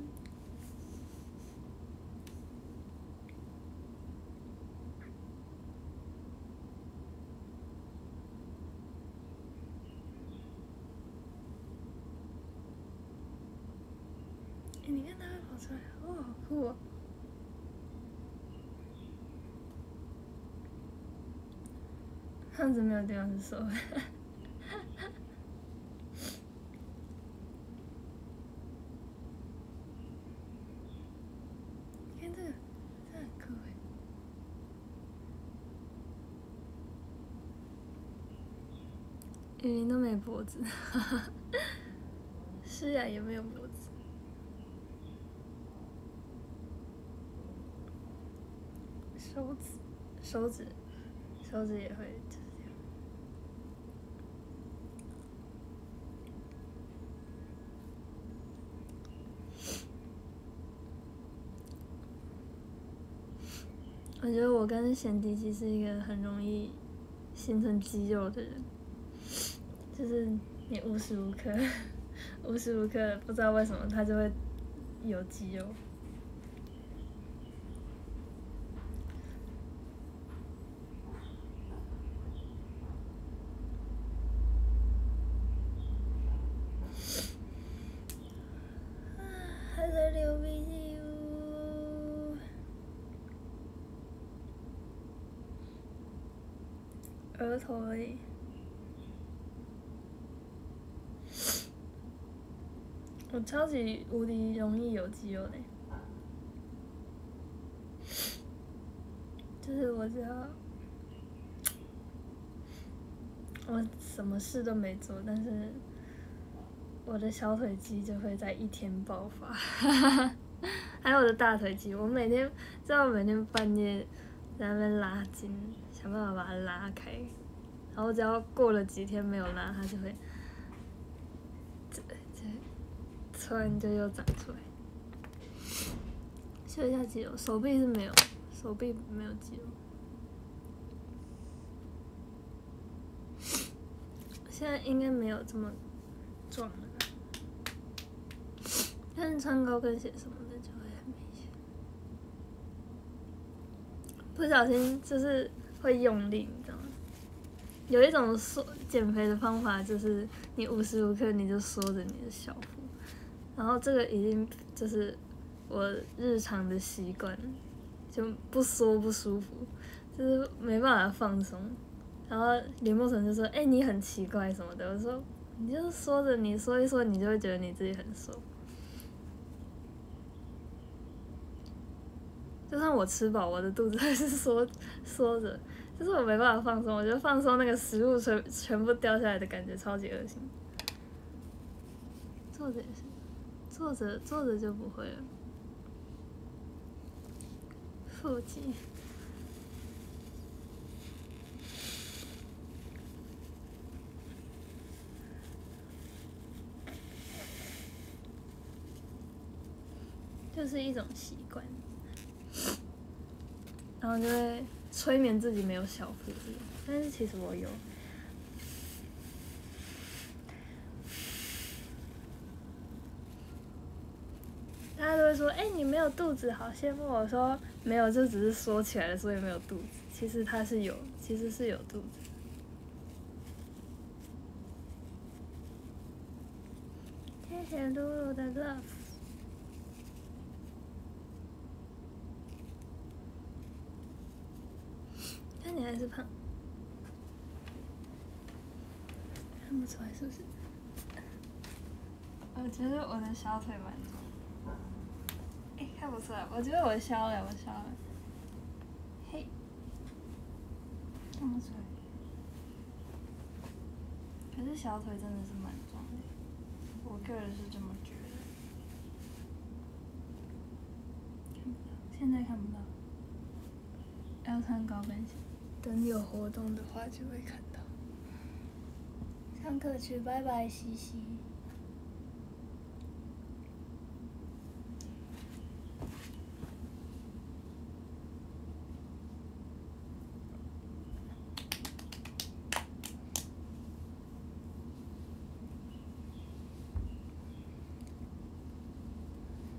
哎，你看它会跑出来，哦，好酷哦！*laughs* 胖子没有地方是瘦 *laughs* 的。雨林都没脖子，*laughs* 是啊，也没有脖子。手指，手指，手指也会就是这样。我觉得我跟贤迪其实是一个很容易形成肌肉的人。就是你无时无刻、无时无刻不知道为什么他就会有肌肉。*sighs* 还在流鼻涕额头而已。我超级无敌容易有肌肉的，*sniffs* 就是我只要我什么事都没做，但是我的小腿肌就会在一天爆发，*laughs* 还有我的大腿肌，我每天知道每天半夜在那边拉筋，想办法把它拉开，然后只要过了几天没有拉，它就会。突然就又长出来，秀一下肌肉。手臂是没有，手臂没有肌肉。现在应该没有这么壮了吧？但是穿高跟鞋什么的就会很明显。不小心就是会用力，你知道吗？有一种缩减肥的方法，就是你无时无刻你就缩着你的小腹。然后这个已经就是我日常的习惯，就不说不舒服，就是没办法放松。然后李莫成就说：“哎、你很奇怪什么的。”我说：“你就是缩着，你说一说，你就会觉得你自己很瘦。就算我吃饱，我的肚子还是缩缩着，就是我没办法放松。我觉得放松那个食物全全部掉下来的感觉超级恶心。坐着也是，坐着坐着就不会了。腹肌。就是一种习惯，然后就会催眠自己没有小腹这种，但是其实我有。大家都会说：“哎、你没有肚子，好羡慕。”我说：“没有，就只是缩起来了，所以没有肚子。其实它是有，其实是有肚子。”谢谢露露的 love。但你还是胖，看不出来是不是？我觉得我的小腿蛮重。看不出来，我觉得我消了，我消了。嘿，看不出来。可是小腿真的是蛮壮的，我个人是这么觉得。看不到，现在看不到。要穿高跟鞋，等有活动的话就会看到。上课去，拜拜，西西。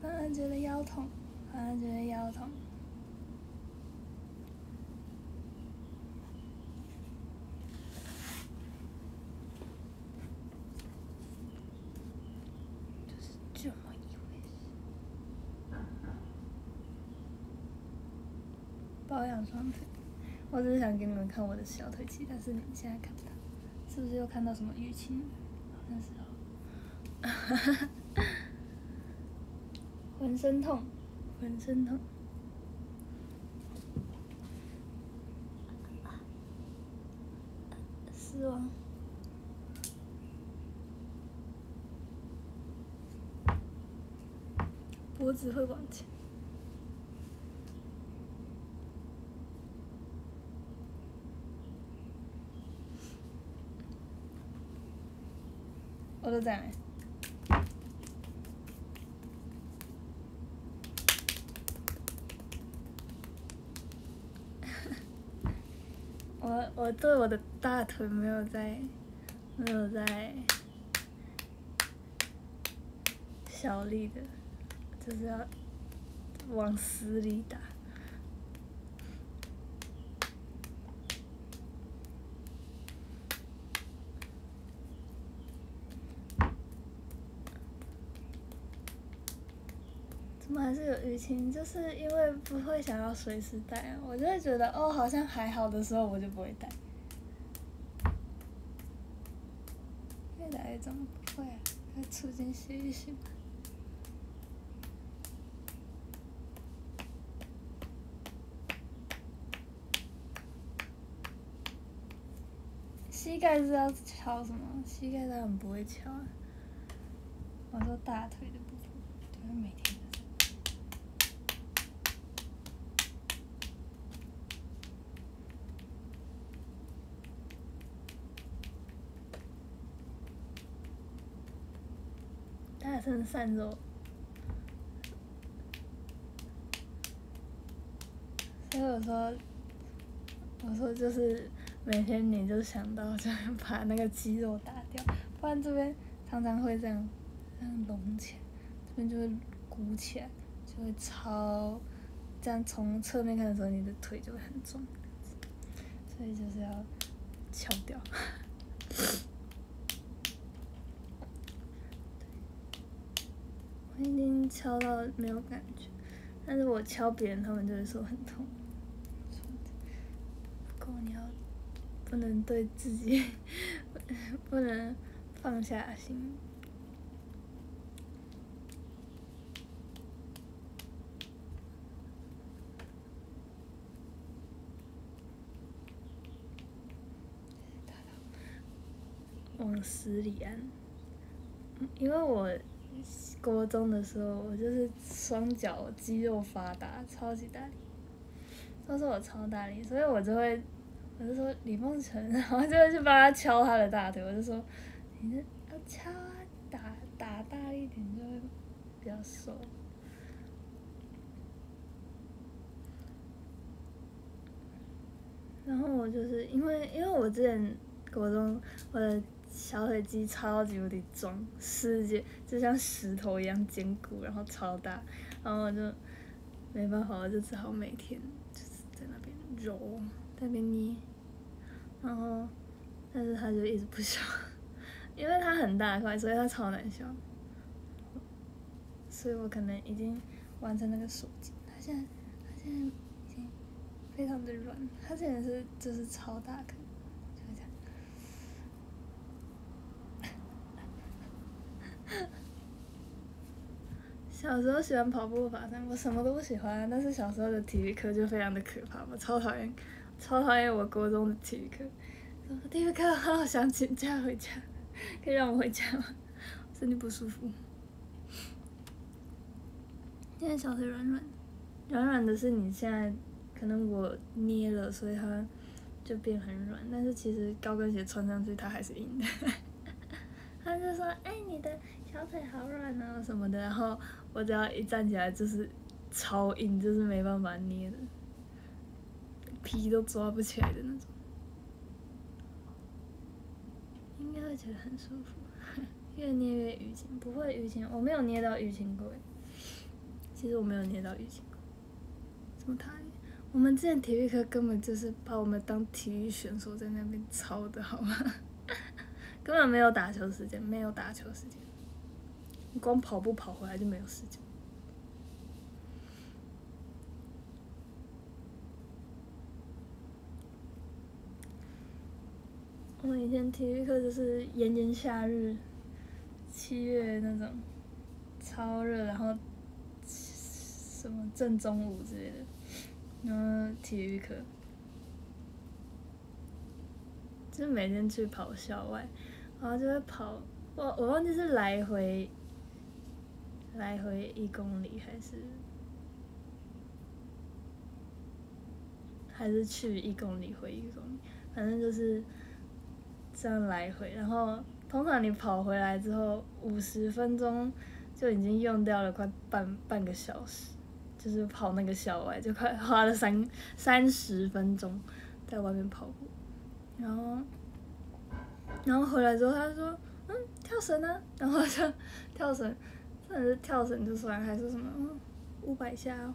晚安，觉得腰痛。晚安，觉得腰痛。就是这么一回事。保养双腿，我只是想给你们看我的小腿肌，但是你们现在看不到，是不是又看到什么淤青？好像是哦。*laughs* 浑身痛，浑身痛。失望。脖子会往前。我在。*laughs* 我我对我的大腿没有在，没有在小力的，就是要往死里打。怎么还是有淤青？就是因为不会想要随时带，我就会觉得哦，好像还好的时候我就不会带。越来越怎么不会啊？会促进血液循环。膝盖是要敲什么？膝盖当然不会敲啊。我说大腿的部分，对，每天都在。大声散肉。所以我说，我说就是每天你就想到就把那个肌肉打掉，*laughs* 不然这边常常会这样这样隆起来，这边就会鼓起来，就会超这样从侧面看的时候，你的腿就会很重，所以就是要敲掉。已经敲到没有感觉，但是我敲别人，他们就会说很痛。不过你要不能对自己 *laughs* 不能放下心。往死里按，因为我高中的时候，我就是双脚肌肉发达，超级大力，都是我超大力，所以我就会，我就说李梦辰，然后就会去帮他敲他的大腿，我就说，你这要敲啊，打打大一点就会比较瘦。然后我就是因为因为我之前高中我的。小腿肌超级无敌壮，世界就像石头一样坚固，然后超大，然后我就没办法，我就只好每天就是在那边揉，在那边捏，然后但是他就一直不消，*laughs* 因为他很大块，所以他超难消，所以我可能已经完成那个手机，他现在他现在已经非常的软，他现在是就是超大颗。*laughs* 小时候喜欢跑步、爬山，我什么都不喜欢。但是小时候的体育课就非常的可怕，我超讨厌，超讨厌我高中的体育课。体育课好想请假回家，可以让我回家吗？身体不舒服。现在小腿软软，软软的是你现在可能我捏了，所以它就变很软。但是其实高跟鞋穿上去它还是硬的。*laughs* 他就说：“哎，你的小腿好软啊，什么的。”然后我只要一站起来，就是超硬，就是没办法捏的，皮都抓不起来的那种。应该会觉得很舒服，*laughs* 越捏越淤青。不会淤青，我没有捏到淤青过。其实我没有捏到淤青过。怎么他？我们之前体育课根本就是把我们当体育选手在那边操的，好吗？*laughs* 根本没有打球时间，没有打球时间，光跑步跑回来就没有时间。我以前体育课就是炎炎夏日，七月那种，超热，然后什么正中午之类的，然后体育课，就每天去跑校外。然后就会跑，我我忘记是来回，来回一公里还是，还是去一公里回一公里，反正就是这样来回。然后通常你跑回来之后，五十分钟就已经用掉了快半半个小时，就是跑那个校外就快花了三三十分钟在外面跑步，然后。然后回来之后，他说：“嗯，跳绳呢？”然后就跳绳，真的是跳绳就算，还是什么五百下，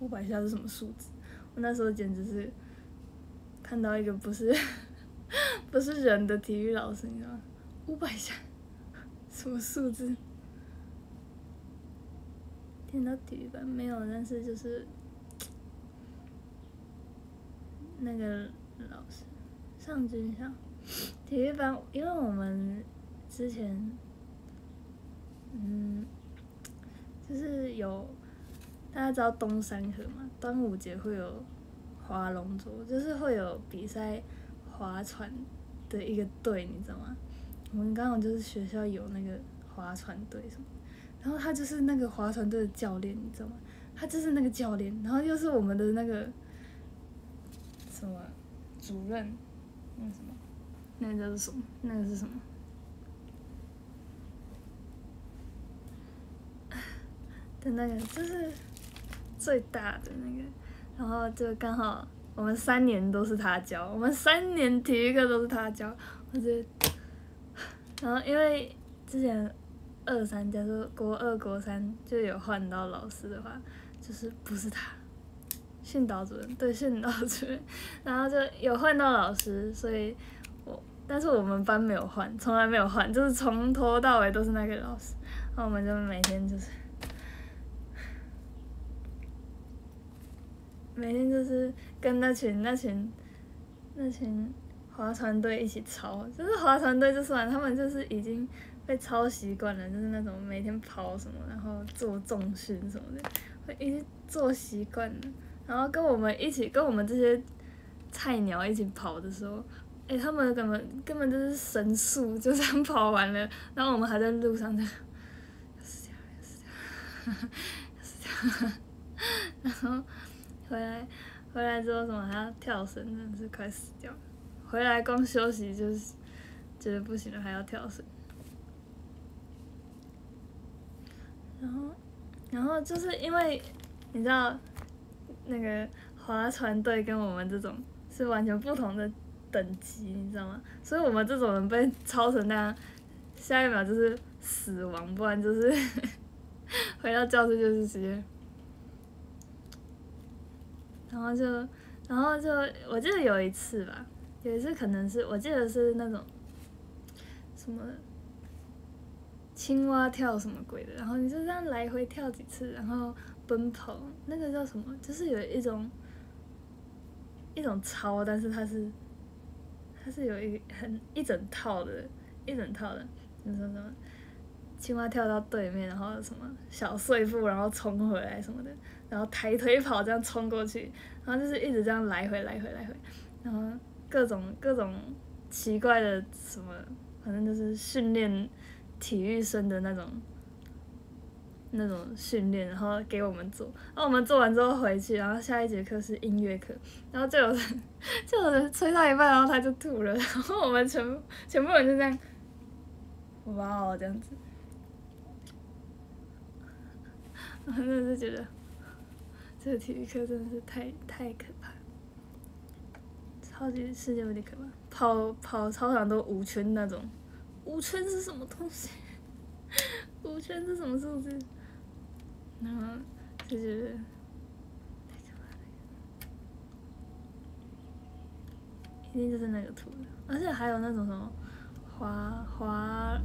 五百下是什么数字？我那时候简直是看到一个不是 *laughs* 不是人的体育老师，你知道吗？五百下，什么数字？听到体育班没有，但是就是那个老师上军校。体育班，因为我们之前，嗯，就是有大家知道东山河嘛，端午节会有划龙舟，就是会有比赛划船的一个队，你知道吗？我们刚好就是学校有那个划船队什么，然后他就是那个划船队的教练，你知道吗？他就是那个教练，然后又是我们的那个什么主任，那什么。那个是什么？那个是什么？的那个就是最大的那个，然后就刚好我们三年都是他教，我们三年体育课都是他教，我觉得，然后因为之前二三，假如国二国三就有换到老师的话，就是不是他，训导主任对训导主任，然后就有换到老师，所以我但是我们班没有换，从来没有换，就是从头到尾都是那个老师，然后我们就每天就是。每天就是跟那群那群那群划船队一起抄，就是划船队就算他们就是已经被抄习惯了，就是那种每天跑什么，然后做重训什么的，会一直做习惯了。然后跟我们一起跟我们这些菜鸟一起跑的时候，哎，他们根本根本就是神速，就这样跑完了，然后我们还在路上在，死掉死掉，死掉，然后。回来，回来之后什么还要跳绳，真的是快死掉。回来光休息就是觉得不行了，还要跳绳。然后，然后就是因为你知道，那个划船队跟我们这种是完全不同的等级，你知道吗？所以我们这种人被超成那样，下一秒就是死亡，不然就是 *laughs* 回到教室就是直接。然后就，然后就，我记得有一次吧，有一次可能是我记得是那种，什么，青蛙跳什么鬼的，然后你就这样来回跳几次，然后奔跑，那个叫什么？就是有一种，一种操，但是它是，它是有一很一整套的，一整套的，你说什么？青蛙跳到对面，然后什么小碎步，然后冲回来什么的。然后抬腿跑这样冲过去，然后就是一直这样来回来回来回，然后各种各种奇怪的什么，反正就是训练体育生的那种那种训练，然后给我们做，然后我们做完之后回去，然后下一节课是音乐课，然后就有人就有人吹到一半，然后他就吐了，然后我们全部全部人就这样，哇哦这样子，*laughs* 真的是觉得。这体育课真的是太太可怕，超级世界无敌可怕！跑跑操场都五圈那种，五圈是什么东西？*laughs* 五圈是什么数字？然后就是太可怕了，一定就是那个图而且还有那种什么滑滑，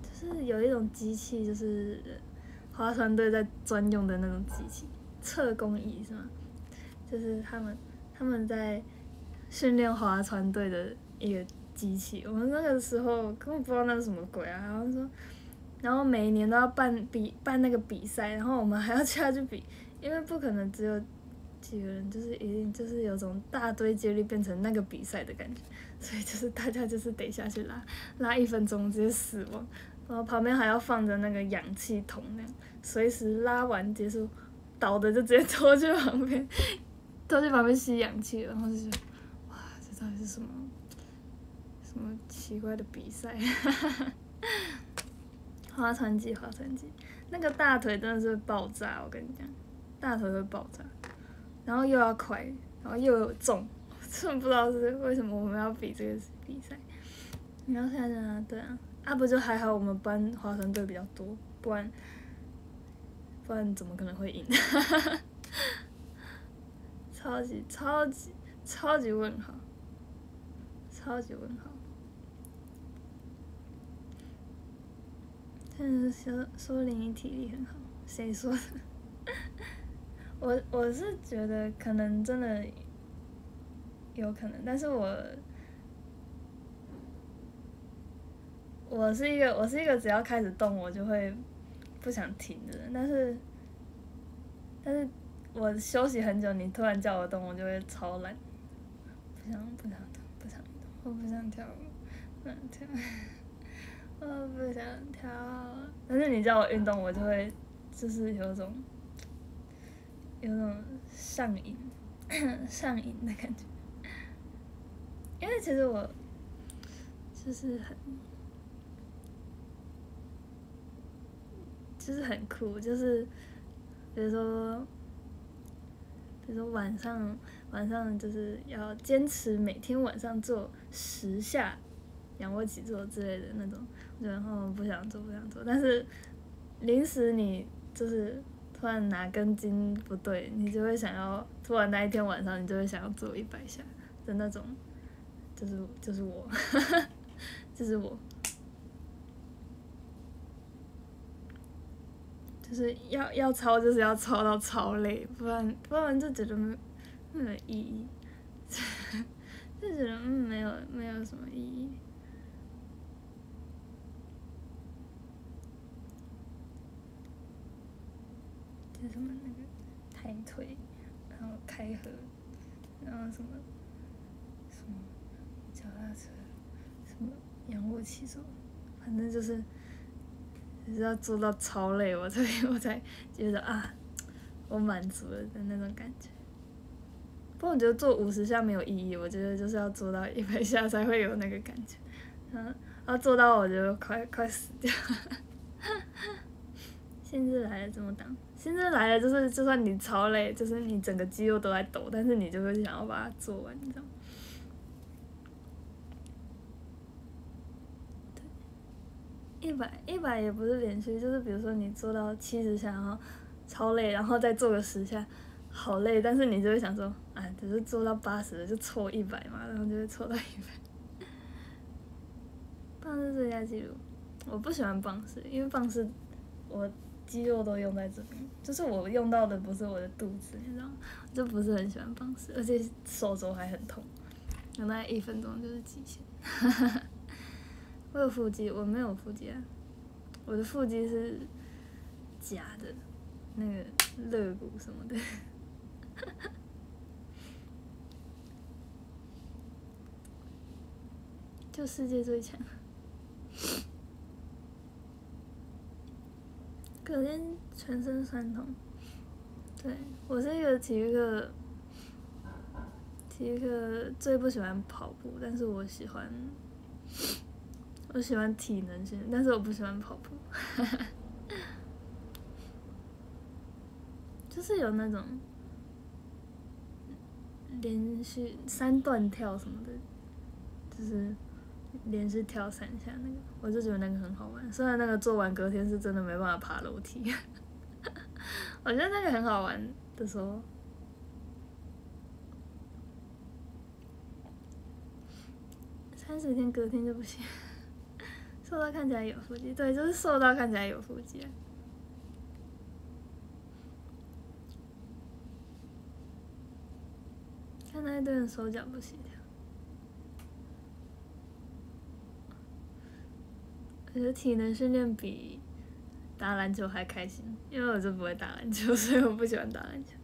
就是有一种机器，就是。划船队在专用的那种机器，测工仪是吗？就是他们他们在训练划船队的一个机器。我们那个时候根本不知道那是什么鬼啊！然后说，然后每一年都要办比办那个比赛，然后我们还要下去比，因为不可能只有几个人，就是一定就是有种大堆接力变成那个比赛的感觉，所以就是大家就是得下去拉，拉一分钟直接死亡，然后旁边还要放着那个氧气筒那样。随时拉完结束，倒的就直接拖去旁边，*laughs* 拖去旁边吸氧气，然后就觉得，哇，这到底是什么？什么奇怪的比赛？*laughs* 划船机，划船机，那个大腿真的是爆炸！我跟你讲，大腿会爆炸，然后又要快，然后又有重，真的不知道是为什么我们要比这个比赛。你要想想啊，对啊，啊不就还好，我们班划船队比较多，不然。不然怎么可能会赢？*laughs* 超级超级超级问号，超级问号。但是说说林一体力很好，谁说的？*laughs* 我我是觉得可能真的有可能，但是我我是一个我是一个只要开始动我就会。不想停的人，但是，但是我休息很久，你突然叫我动，我就会超懒，不想不想动，不想动，我不想跳舞，不想跳，*laughs* 我不想跳。但是你叫我运动，我就会就是有种有种上瘾 *coughs* 上瘾的感觉，因为其实我就是很。就是很酷，就是比如说，比如说晚上晚上就是要坚持每天晚上做十下仰卧起坐之类的那种，然后不想做不想做，但是临时你就是突然哪根筋不对，你就会想要突然那一天晚上你就会想要做一百下的那种，就是就是我，就是我。*laughs* 就是要要抄，就是要抄到超累，不然不然就觉得没没有意义，就觉得嗯没有没有什么意义。就什么那个抬腿，然后开合，然后什么什么脚踏车，什么仰卧起坐，反正就是。就是要做到超累，我才我才觉得啊，我满足了的那种感觉。不过我觉得做五十下没有意义，我觉得就是要做到一百下才会有那个感觉。嗯，然后做到我觉得快快死掉。*laughs* 兴致来了怎么挡？兴致来了就是就算你超累，就是你整个肌肉都在抖，但是你就会想要把它做完，你知道吗？一百一百也不是连续，就是比如说你做到七十下，然后超累，然后再做个十下，好累，但是你就会想说，哎，只是做到八十就凑一百嘛，然后就会凑到一百。棒式最佳记录，我不喜欢棒式，因为棒式我肌肉都用在这边，就是我用到的不是我的肚子，你知道吗？就不是很喜欢棒式，而且手肘还很痛，大概一分钟就是极限。我有腹肌，我没有腹肌啊，我的腹肌是假的，那个肋骨什么的，就世界最强。隔天全身酸痛，对我是一个体育课，体育课最不喜欢跑步，但是我喜欢。我喜欢体能训但是我不喜欢跑步，*laughs* 就是有那种连续三段跳什么的，就是连续跳三下那个，我就觉得那个很好玩。虽然那个做完隔天是真的没办法爬楼梯，*laughs* 我觉得那个很好玩的时候，三十天隔天就不行。瘦到看起来有腹肌，对，就是瘦到看起来有腹肌。看那一堆人手脚不协调，我觉得体能训练比打篮球还开心，因为我就不会打篮球，所以我不喜欢打篮球。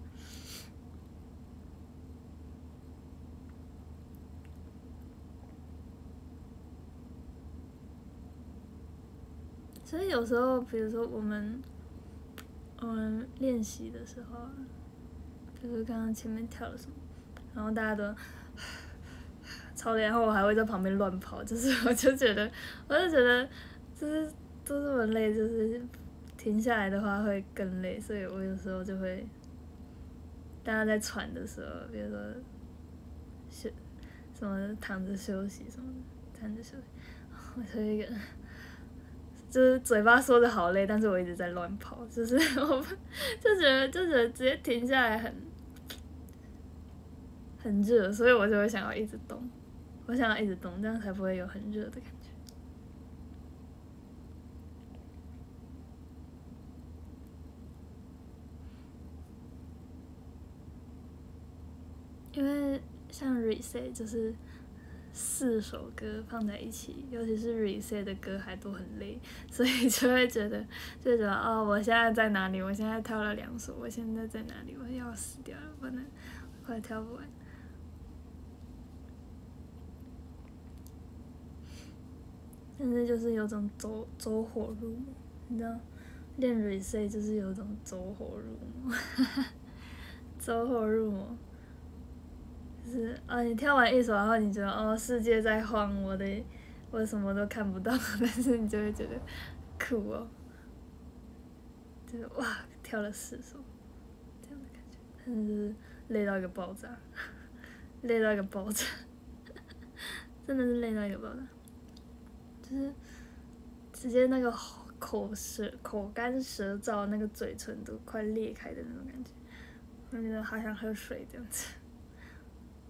所以有时候，比如说我们我们练习的时候，比如刚刚前面跳了什么，然后大家都超累，然后我还会在旁边乱跑，就是我就觉得，我就觉得就是都这么累，就是停下来的话会更累，所以我有时候就会大家在喘的时候，比如说休什么躺着休息什么的，躺着休息，我是一个。就是嘴巴说的好累，但是我一直在乱跑，就是 *laughs* 我就觉得就觉得直接停下来很很热，所以我就会想要一直动，我想要一直动，这样才不会有很热的感觉。因为像 reset 就是。四首歌放在一起，尤其是 reset 的歌还都很累，*laughs* 所以就会觉得，就觉得哦，我现在在哪里？我现在跳了两首，我现在在哪里？我要死掉了，不能，快跳不完。但是就是有种走走火入魔，你知道，练 reset 就是有种走火入魔，*laughs* 走火入魔。就是啊，你跳完一首，然后你觉得哦，世界在晃，我的我什么都看不到，*laughs* 但是你就会觉得酷哦，就是哇，跳了四首，这样的感觉。但是累到一个爆炸，累到一个爆炸，*laughs* 真的是累到一个爆炸，就是直接那个口舌口干舌燥，那个嘴唇都快裂开的那种感觉，我觉得好想喝水这样子。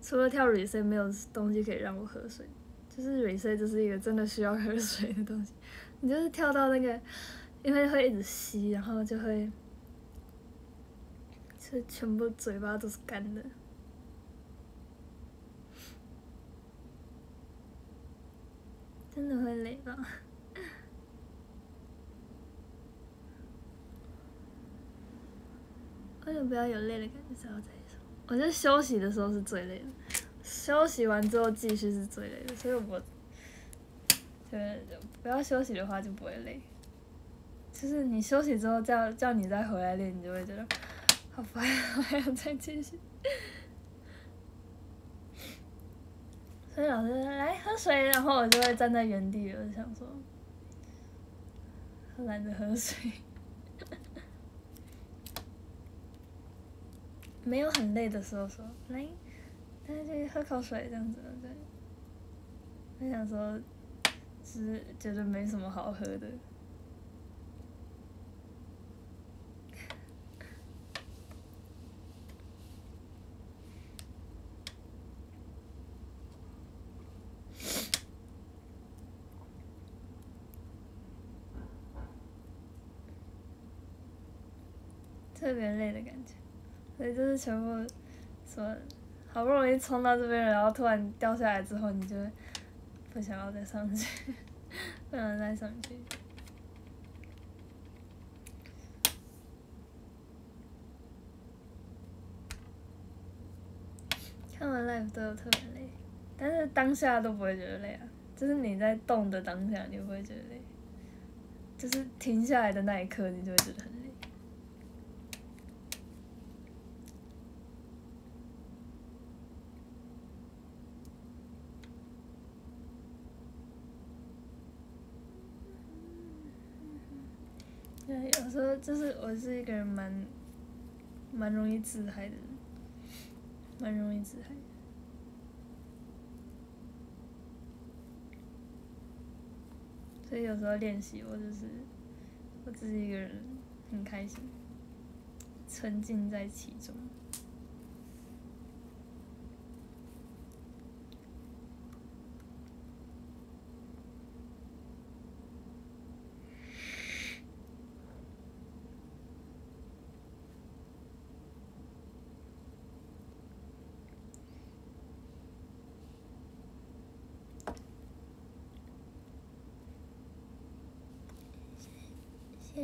除了跳 r e c 没有东西可以让我喝水，就是 r e c 就是一个真的需要喝水的东西。你就是跳到那个，因为会一直吸，然后就会，就全部嘴巴都是干的，真的会累吧？*laughs* 为什么不要有累的感觉才要在？我觉得休息的时候是最累的，休息完之后继续是最累的，所以我，就是不要休息的话就不会累。就是你休息之后叫叫你再回来练，你就会觉得好烦，我还要再继续。*laughs* 所以老师来喝水，然后我就会站在原地，我就想说，懒得喝水。没有很累的时候，说来，大家去喝口水这样子，对。我想说，是觉得没什么好喝的。特别累的感觉。所以就是全部，说好不容易冲到这边，然后突然掉下来之后，你就不想要再上去，*laughs* 不想再上去。看完 live 都有特别累，但是当下都不会觉得累啊，就是你在动的当下，你不会觉得累，就是停下来的那一刻，你就会觉得很累。对，有时候就是我是一个人蛮，蛮容易自嗨的，蛮容易自嗨。所以有时候练习，我就是我自己一个人很开心，沉浸在其中。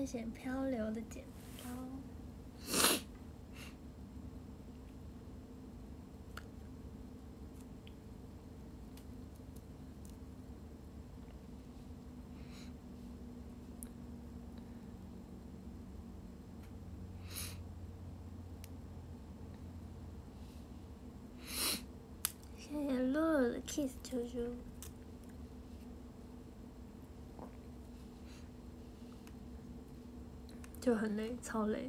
谢谢漂流的剪刀。谢谢露露的 kiss 啾啾。就很累，超累，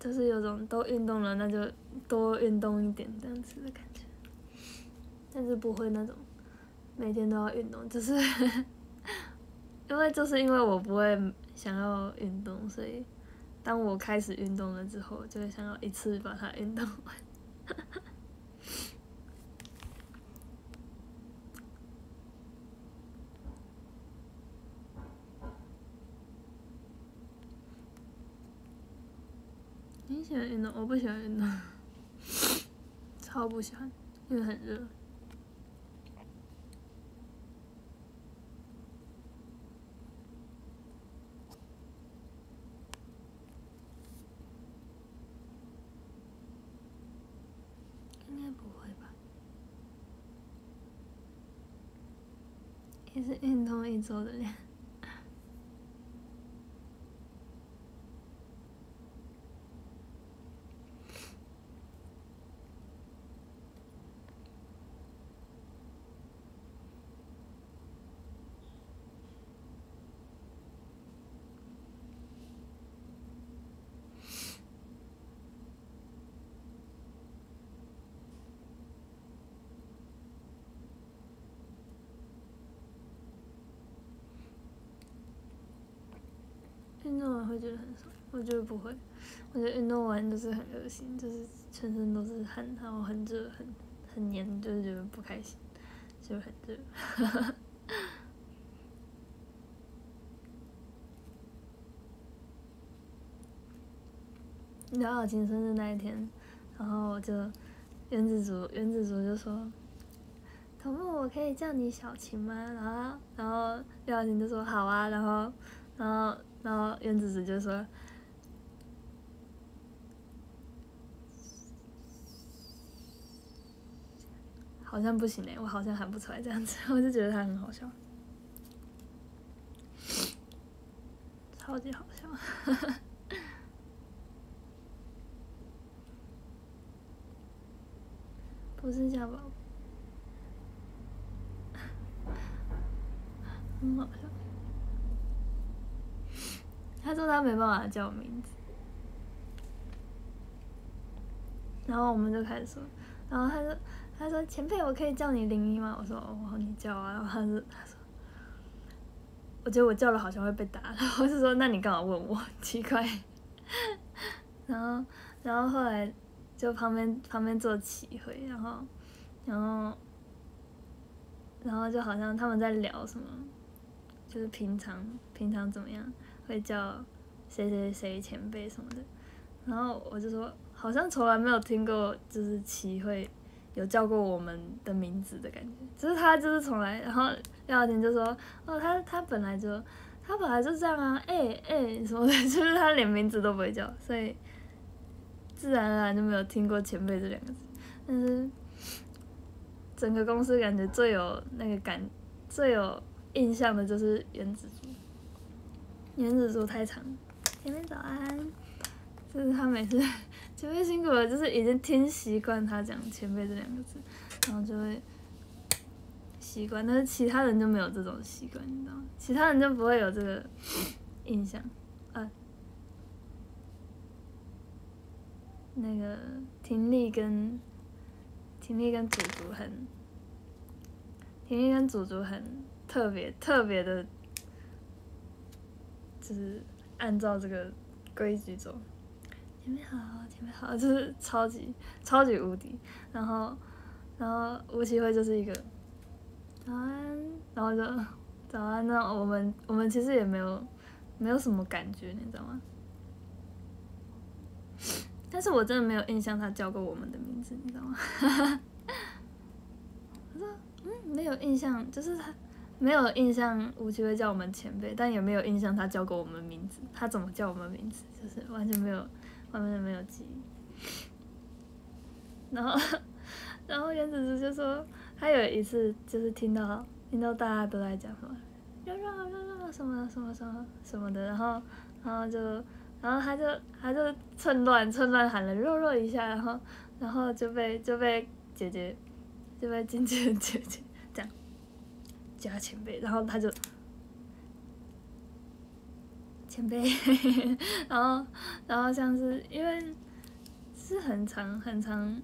就是有种都运动了，那就多运动一点这样子的感觉，但是不会那种每天都要运动，就是 *laughs* 因为就是因为我不会想要运动，所以当我开始运动了之后，就会想要一次把它运动完。喜欢运动，我不喜欢运动，超不喜欢，因为很热。应该不会吧？也是运动一周的量。运动完会觉得很爽。我觉得不会，我觉得运动完就是很恶心，就是全身都是汗，然后很热，很很黏，就是觉得不开心，就是很热。*laughs* 然后今生日那一天，然后就原子族原子族就说：“头目，我可以叫你小晴吗？”然后然后廖小晴就说：“好啊。”然后然后然后原子族就说：“好像不行哎，我好像喊不出来这样子。”我就觉得他很好笑，超级好笑。不是小宝，很好笑。他说他没办法叫我名字，然后我们就开始说，然后他说他说前辈我可以叫你零一吗？我说哦你叫啊，然后他说他说，我觉得我叫了好像会被打，然后是说那你干嘛问我？奇怪，然后然后后来。就旁边旁边坐齐会，然后，然后，然后就好像他们在聊什么，就是平常平常怎么样会叫谁谁谁前辈什么的，然后我就说好像从来没有听过，就是齐会有叫过我们的名字的感觉，就是他就是从来，然后廖小婷就说哦他他本来就他本来就这样啊，哎哎什么的，*laughs* 就是他连名字都不会叫，所以。自然而然就没有听过“前辈”这两个字，但是整个公司感觉最有那个感、最有印象的就是原子。原子族太长，前辈早安，就是他每次 *laughs* 前辈辛苦了，就是已经听习惯他讲“前辈”这两个字，然后就会习惯，但是其他人就没有这种习惯，你知道吗？其他人就不会有这个印象。呃那个婷丽跟婷丽跟祖祖很，婷丽跟祖祖很特别特别的，就是按照这个规矩走。前面好，前面好，就是超级超级无敌。然后然后吴奇辉就是一个早安，然后就早安。那我们我们其实也没有没有什么感觉，你知道吗？但是我真的没有印象他叫过我们的名字，你知道吗？*laughs* 他说，嗯，没有印象，就是他没有印象吴奇会叫我们前辈，但也没有印象他叫过我们名字。他怎么叫我们名字，就是完全没有，完全没有记忆。然后，然后袁子子就说，他有一次就是听到听到大家都在讲什么，肉肉肉肉什么什么什么什么的，然后然后就。然后他就他就趁乱趁乱喊了肉肉一下，然后然后就被就被姐姐就被经纪人姐姐加前辈，然后他就前辈，*laughs* 然后然后像是因为是很长很长，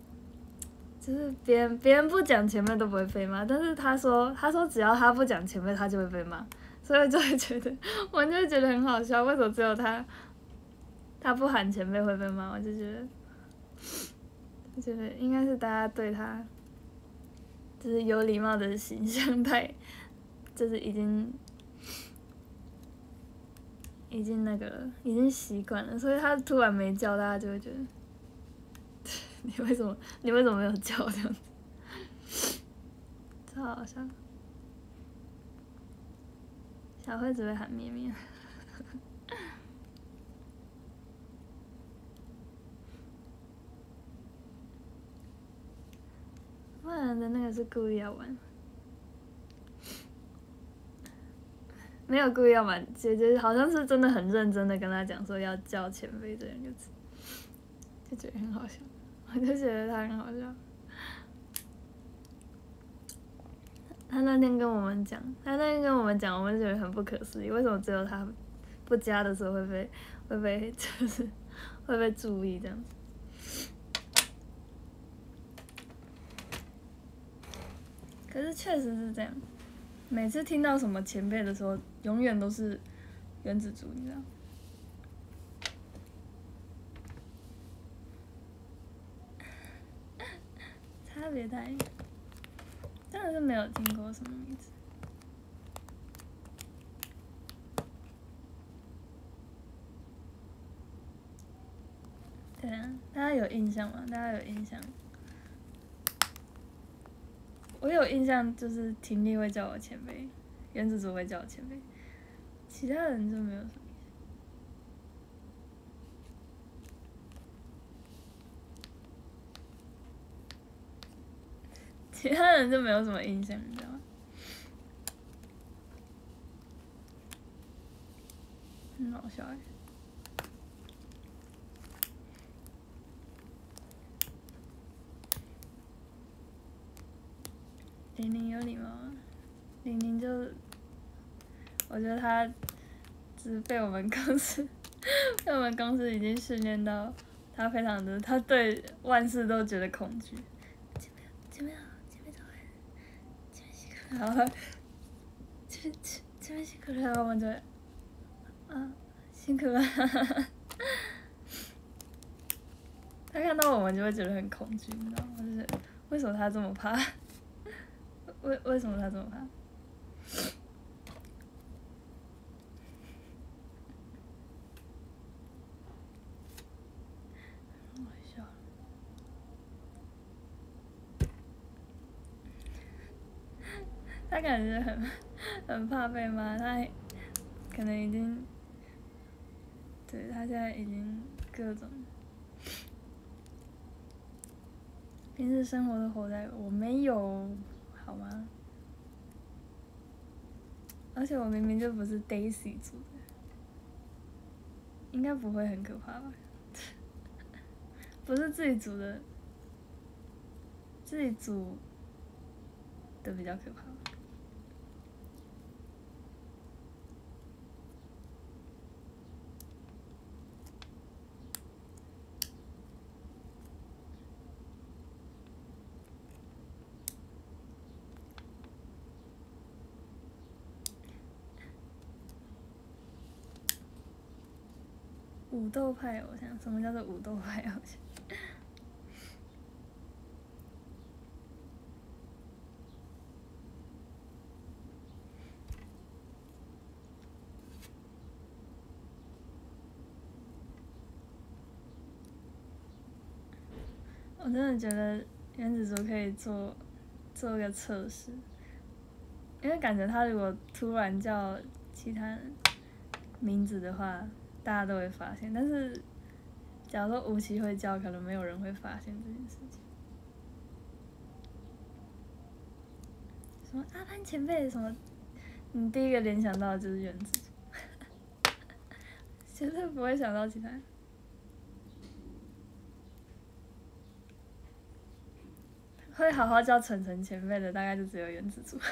就是别人别人不讲前辈都不会被骂，但是他说他说只要他不讲前辈他就会被骂，所以就会觉得 *laughs* 我就会觉得很好笑，为什么只有他？他不喊前辈会被骂，我就觉得，就觉得应该是大家对他，就是有礼貌的形象太，就是已经，已经那个了已经习惯了，所以他突然没叫，大家就会觉得，*laughs* 你为什么你为什么没有叫这样子？超好笑，小慧只会喊咩咩。*laughs* 万人的那个是故意要玩，没有故意要玩。姐姐好像是真的很认真的跟他讲说要叫前辈这两个字，就觉得很好笑，我就觉得他很好笑。他那天跟我们讲，他那天跟我们讲，我们觉得很不可思议，为什么只有他不加的时候会被会被就是会被注意这样子。可是确实是这样，每次听到什么前辈的时候，永远都是原子族，你知道。差别太，真的是没有听过什么名字。对啊，大家有印象吗？大家有印象？我有印象，就是婷丽会叫我前辈，原子族会叫我前辈。其他人就没有什么印象。其他人就没有什么印象，你知道吗？很好笑哎。玲玲有礼貌吗？玲玲就，我觉得她是被我们公司，*laughs* 被我们公司已经训练到，他非常的，他对万事都觉得恐惧。好，前面走开，前面辛苦了，然后，前面前前面辛苦了，然后我们就，啊，辛苦了，*laughs* 他看到我们就会觉得很恐惧，你知道吗？就是为什么他这么怕？*laughs* 为为什么他这么怕？好笑。他感觉很很怕被骂，他可能已经，对他现在已经各种，平时生活都活在我没有。好吗？而且我明明就不是 Daisy 组的，应该不会很可怕吧？*laughs* 不是自己组的，自己组的比较可怕。武斗派偶像，什么叫做武斗派偶像？我真的觉得原子族可以做做个测试，因为感觉他如果突然叫其他名字的话。大家都会发现，但是假如说吴奇会叫，可能没有人会发现这件事情。什么阿潘前辈？什么？你第一个联想到的就是原子，*laughs* 绝对不会想到其他。会好好叫晨晨前辈的，大概就只有原子组。*laughs*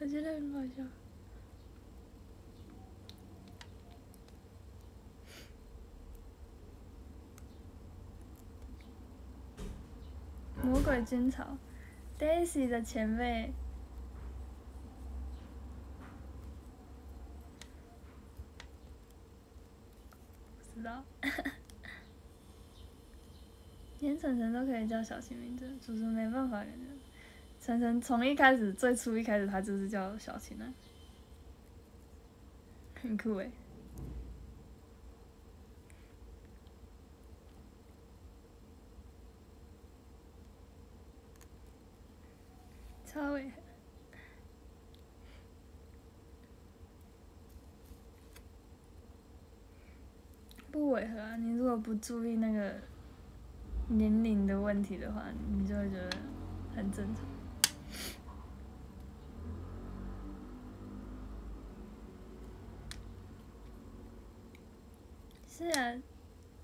我觉得很好笑。魔鬼军草，Daisy 的前辈，不知道，*laughs* 连晨晨都可以叫小青名字，叔叔没办法感觉。晨晨从一开始最初一开始他就是叫小青啊，很酷诶。违和，不违和啊！你如果不注意那个年龄的问题的话，你就会觉得很正常。是啊，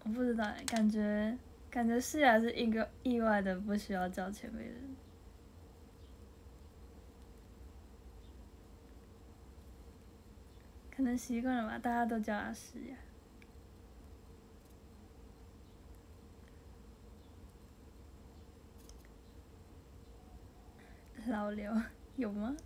我不知道，感觉感觉是啊，是一个意外的不需要叫前辈的人。可能习惯了吧，大家都叫阿诗呀。老刘有吗？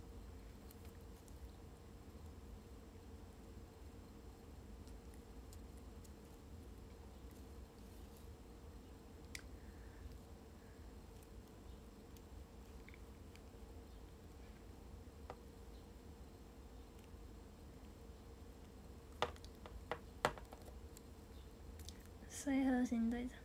随和新队长。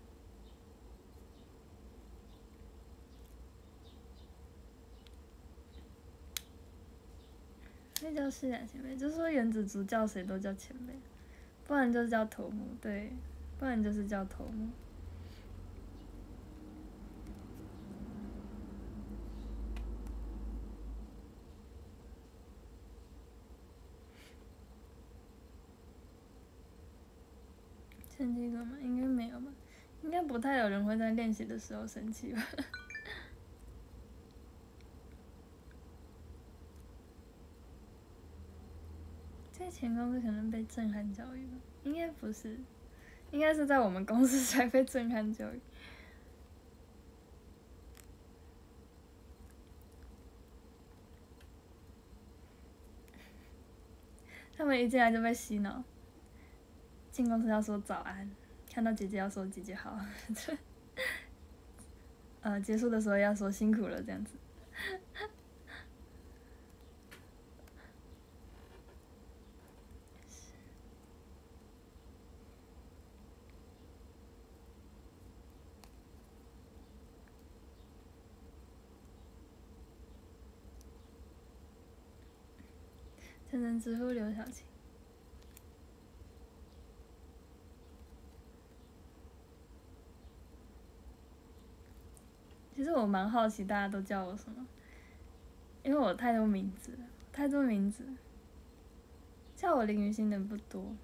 那叫是啊，前辈，就是说原子族叫谁都叫前辈，不然就是叫头目，对，不然就是叫头目。生气过吗？应该，不太有人会在练习的时候生气吧。*laughs* 在前公司可能被震撼教育吧，应该不是，应该是在我们公司才被震撼教育。他们一进来就被洗脑，进公司要说早安，看到姐姐要说姐姐好，*laughs* 呃，结束的时候要说辛苦了这样子。才能支付刘晓晴。实我蛮好奇，大家都叫我什么？因为我太多名字，太多名字，叫我林雨欣的不多。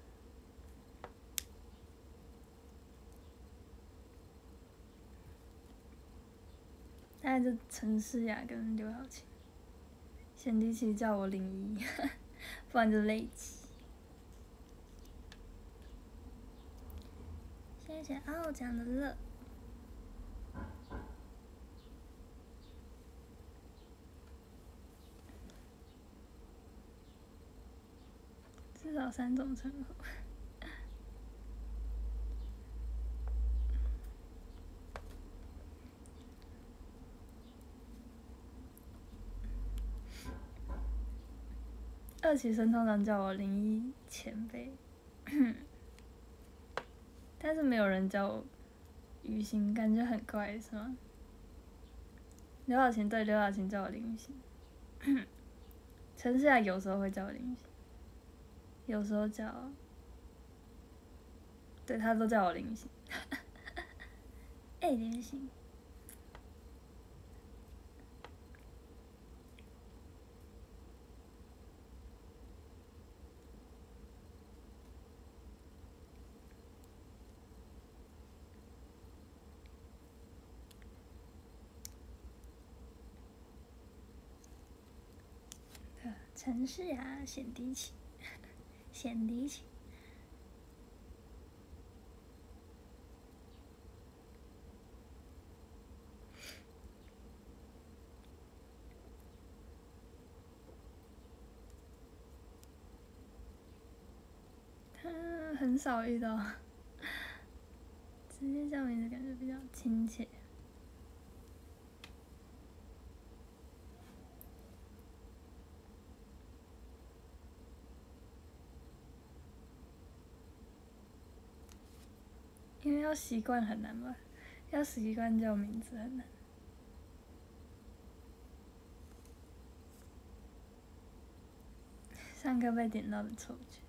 大概就陈思雅跟刘晓晴，贤弟其实叫我林一。*laughs* 不然就累积。谢谢傲讲的乐。少三种称呼。二期生通常叫我林一前辈，但是没有人叫我雨欣，感觉很怪，是吗？刘晓晴对刘晓晴叫我林雨欣，*coughs* 陈思雅有时候会叫我林雨欣，有时候叫，对他都叫我林雨欣，*laughs* 哎，林雨欣。*laughs* 城市呀，显低起，显低起。他很少遇到，直接叫名字感觉比较亲切。因为要习惯很难吧，要习惯叫名字很难。上课被点到的错觉。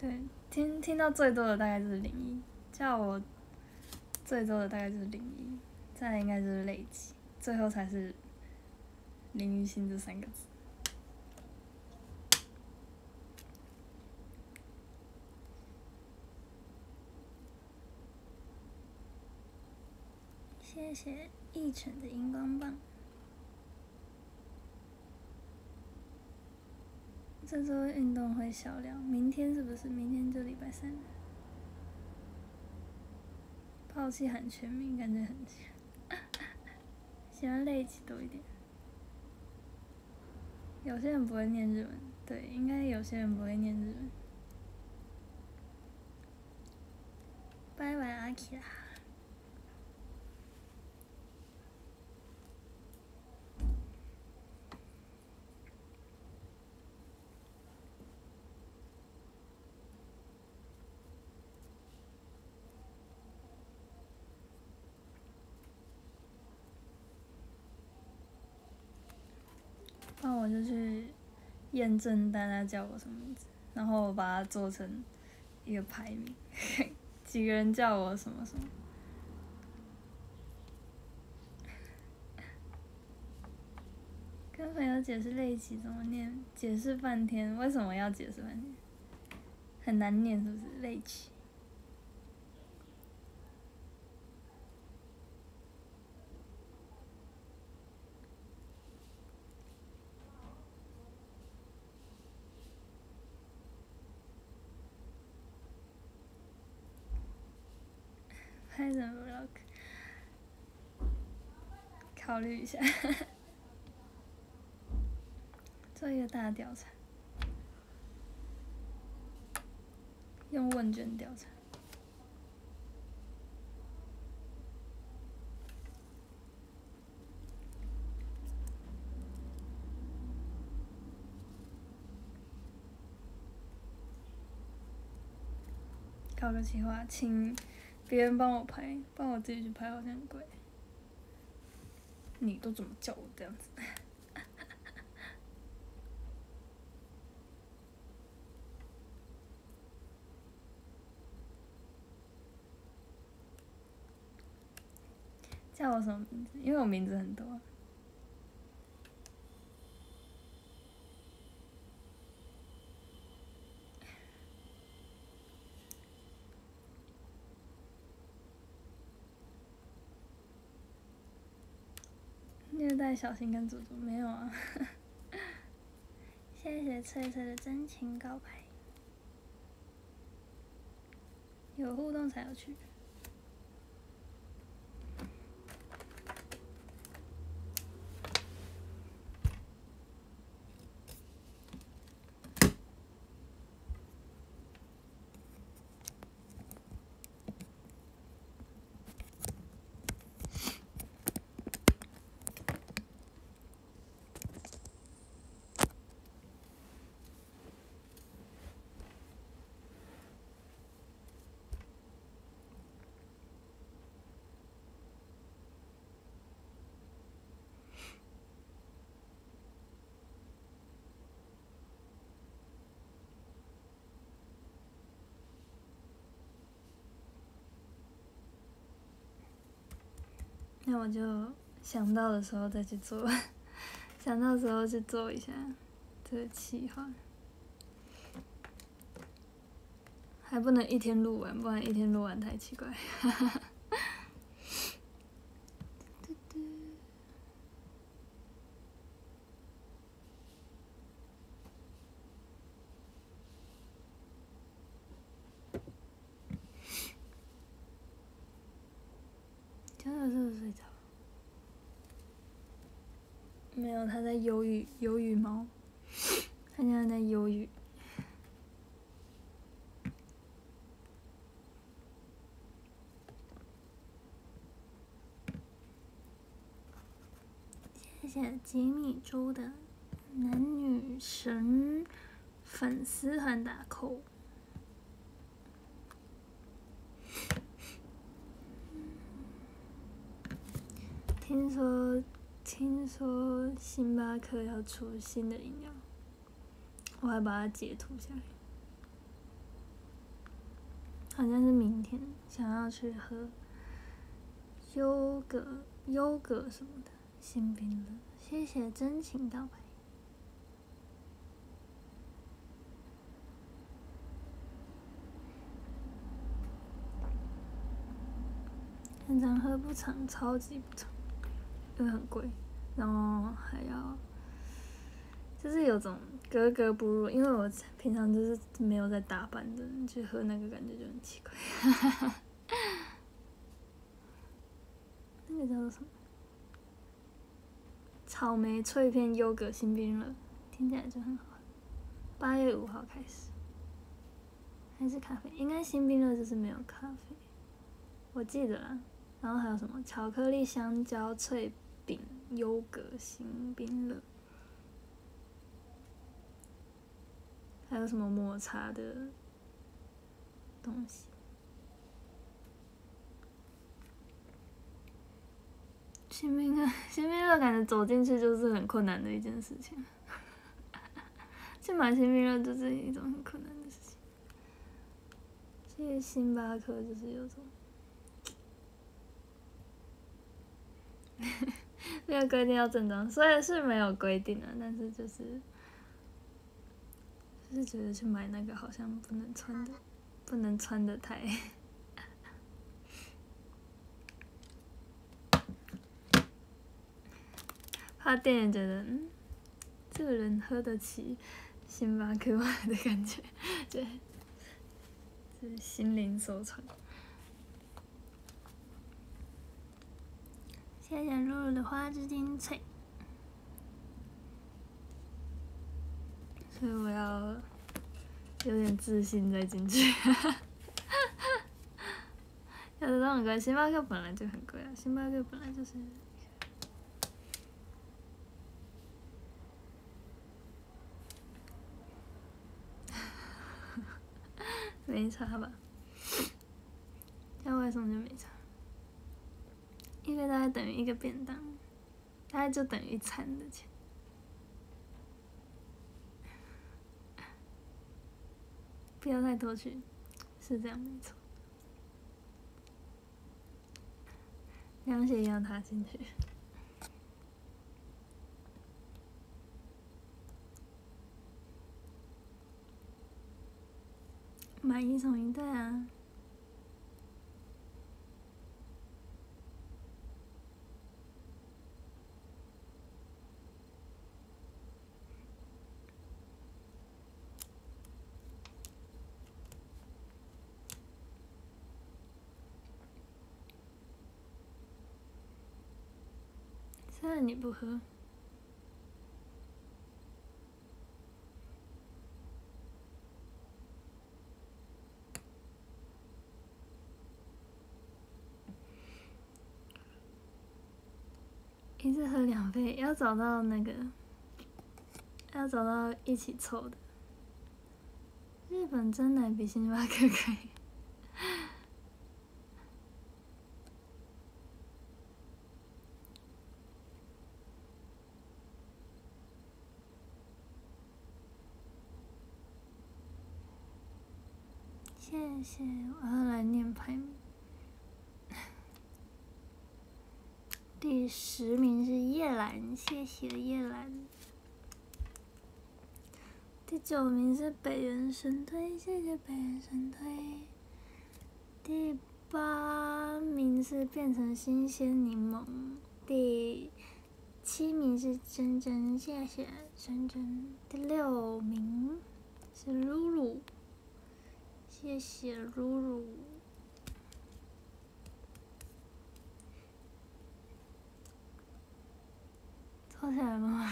对，听听到最多的大概就是零一，叫我。最多的大概就是零一，再来应该就是累积，最后才是林雨欣这三个字。谢谢逸晨的荧光棒。这周运动会小聊，明天是不是？明天就礼拜三。后期很全面，感觉很强。喜欢累积多一点。有些人不会念日文，对，应该有些人不会念日文。拜拜，阿奇啦。我就去验证大家叫我什么名字，然后我把它做成一个排名，*laughs* 几个人叫我什么什么。跟朋友解释类奇怎么念，解释半天，为什么要解释半天？很难念是不是？类奇。拍什么 vlog？考虑一下。*laughs* 做一个大调查，用问卷调查。搞个计划，请别人帮我拍，帮我自己去拍好像很贵。你都怎么叫我这样子？*laughs* 叫我什么名字？因为我名字很多。在小心跟祖祖没有啊？*laughs* 谢谢翠翠的真情告白，有互动才有趣。那我就想到的时候再去做，想到时候去做一下这个计划，还不能一天录完，不然一天录完太奇怪。哈哈哈真的是睡着，没有他在忧郁，忧郁猫，*laughs* 他现在在忧郁。谢谢吉米猪的男女神粉丝团打 call。听说，听说星巴克要出新的饮料，我还把它截图下来，好像是明天想要去喝优格优格什么的新冰乐，谢谢真情告白，很常喝不长，超级不长。因为很贵，然后还要，就是有种格格不入。因为我平常就是没有在打扮的，去喝那个感觉就很奇怪。那个叫做什么？草莓脆片优格新冰乐，听起来就很好。八月五号开始，还是咖啡？应该新冰乐就是没有咖啡，我记得啦。然后还有什么巧克力香蕉脆？饼优格新冰乐，还有什么抹茶的东西？新冰乐，*laughs* 新冰乐感觉走进去就是很困难的一件事情。*laughs* 去买新冰乐就是一种很困难的事情。去星巴克就是有种，*laughs* *laughs* 没有规定要正装，虽然是没有规定的，但是就是就是觉得去买那个好像不能穿的，不能穿的太。怕店员觉得，嗯，这个人喝得起星巴克 *laughs* 的感觉，对，是心灵收藏。谢谢露露的花枝精粹，所以我要有点自信再进去。*laughs* 有的都很贵，星巴克本来就很贵啊，星巴克本来就是。*laughs* 没差吧？叫外送就没差，一个大概等于一个便当，大概就等于一餐的钱。*laughs* 不要太多去，是这样没错。凉鞋也要踏进去。买一送一，对啊。你不喝。一次喝两杯，要找到那个，要找到一起凑的。日本真奶比星巴克贵。谢谢，我要来念排名。*laughs* 第十名是叶兰，谢谢叶兰。第九名是北原神推，谢谢北原神推。第八名是变成新鲜柠檬。第七名是珍珍，谢谢珍珍。第六名是露露，谢谢露露。抽起来吗？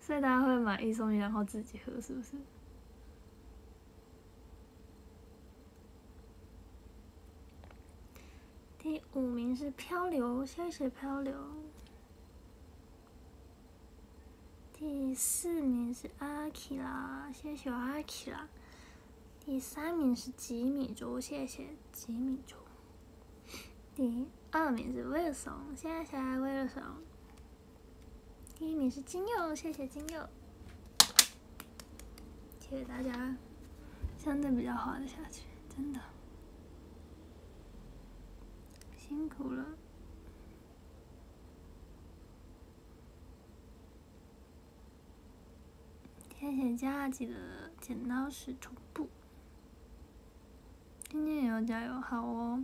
所以大家会买一送一，然后自己喝，是不是？第五名是漂流，谢谢漂流。第四名是阿奇拉，谢谢阿奇拉。第三名是吉米猪，谢谢吉米猪。第二名是威尔松，谢谢威尔松。第一名是金佑，谢谢金佑，谢谢大家，相对比较好的下去，真的辛苦了。谢谢佳记的剪刀石头，今天也要加油，好哦。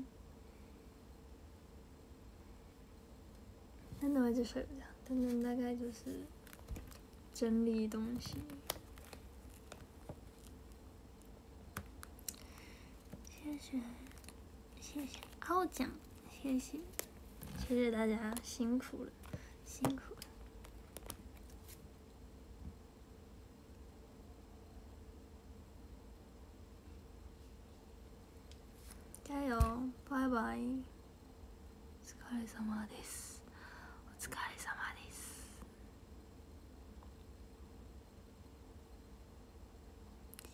真的会就睡不着。等等大概就是整理东西。谢谢，谢谢奥奖，谢谢，谢谢大家辛苦了，辛苦了。加油，拜拜。お疲れ様です。お疲れ様。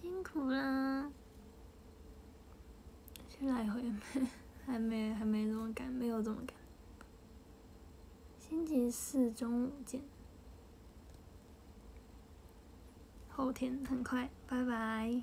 辛苦啦！去来回没，还没还没这么赶，没有这么赶。星期四中午见。 后天很快，拜拜。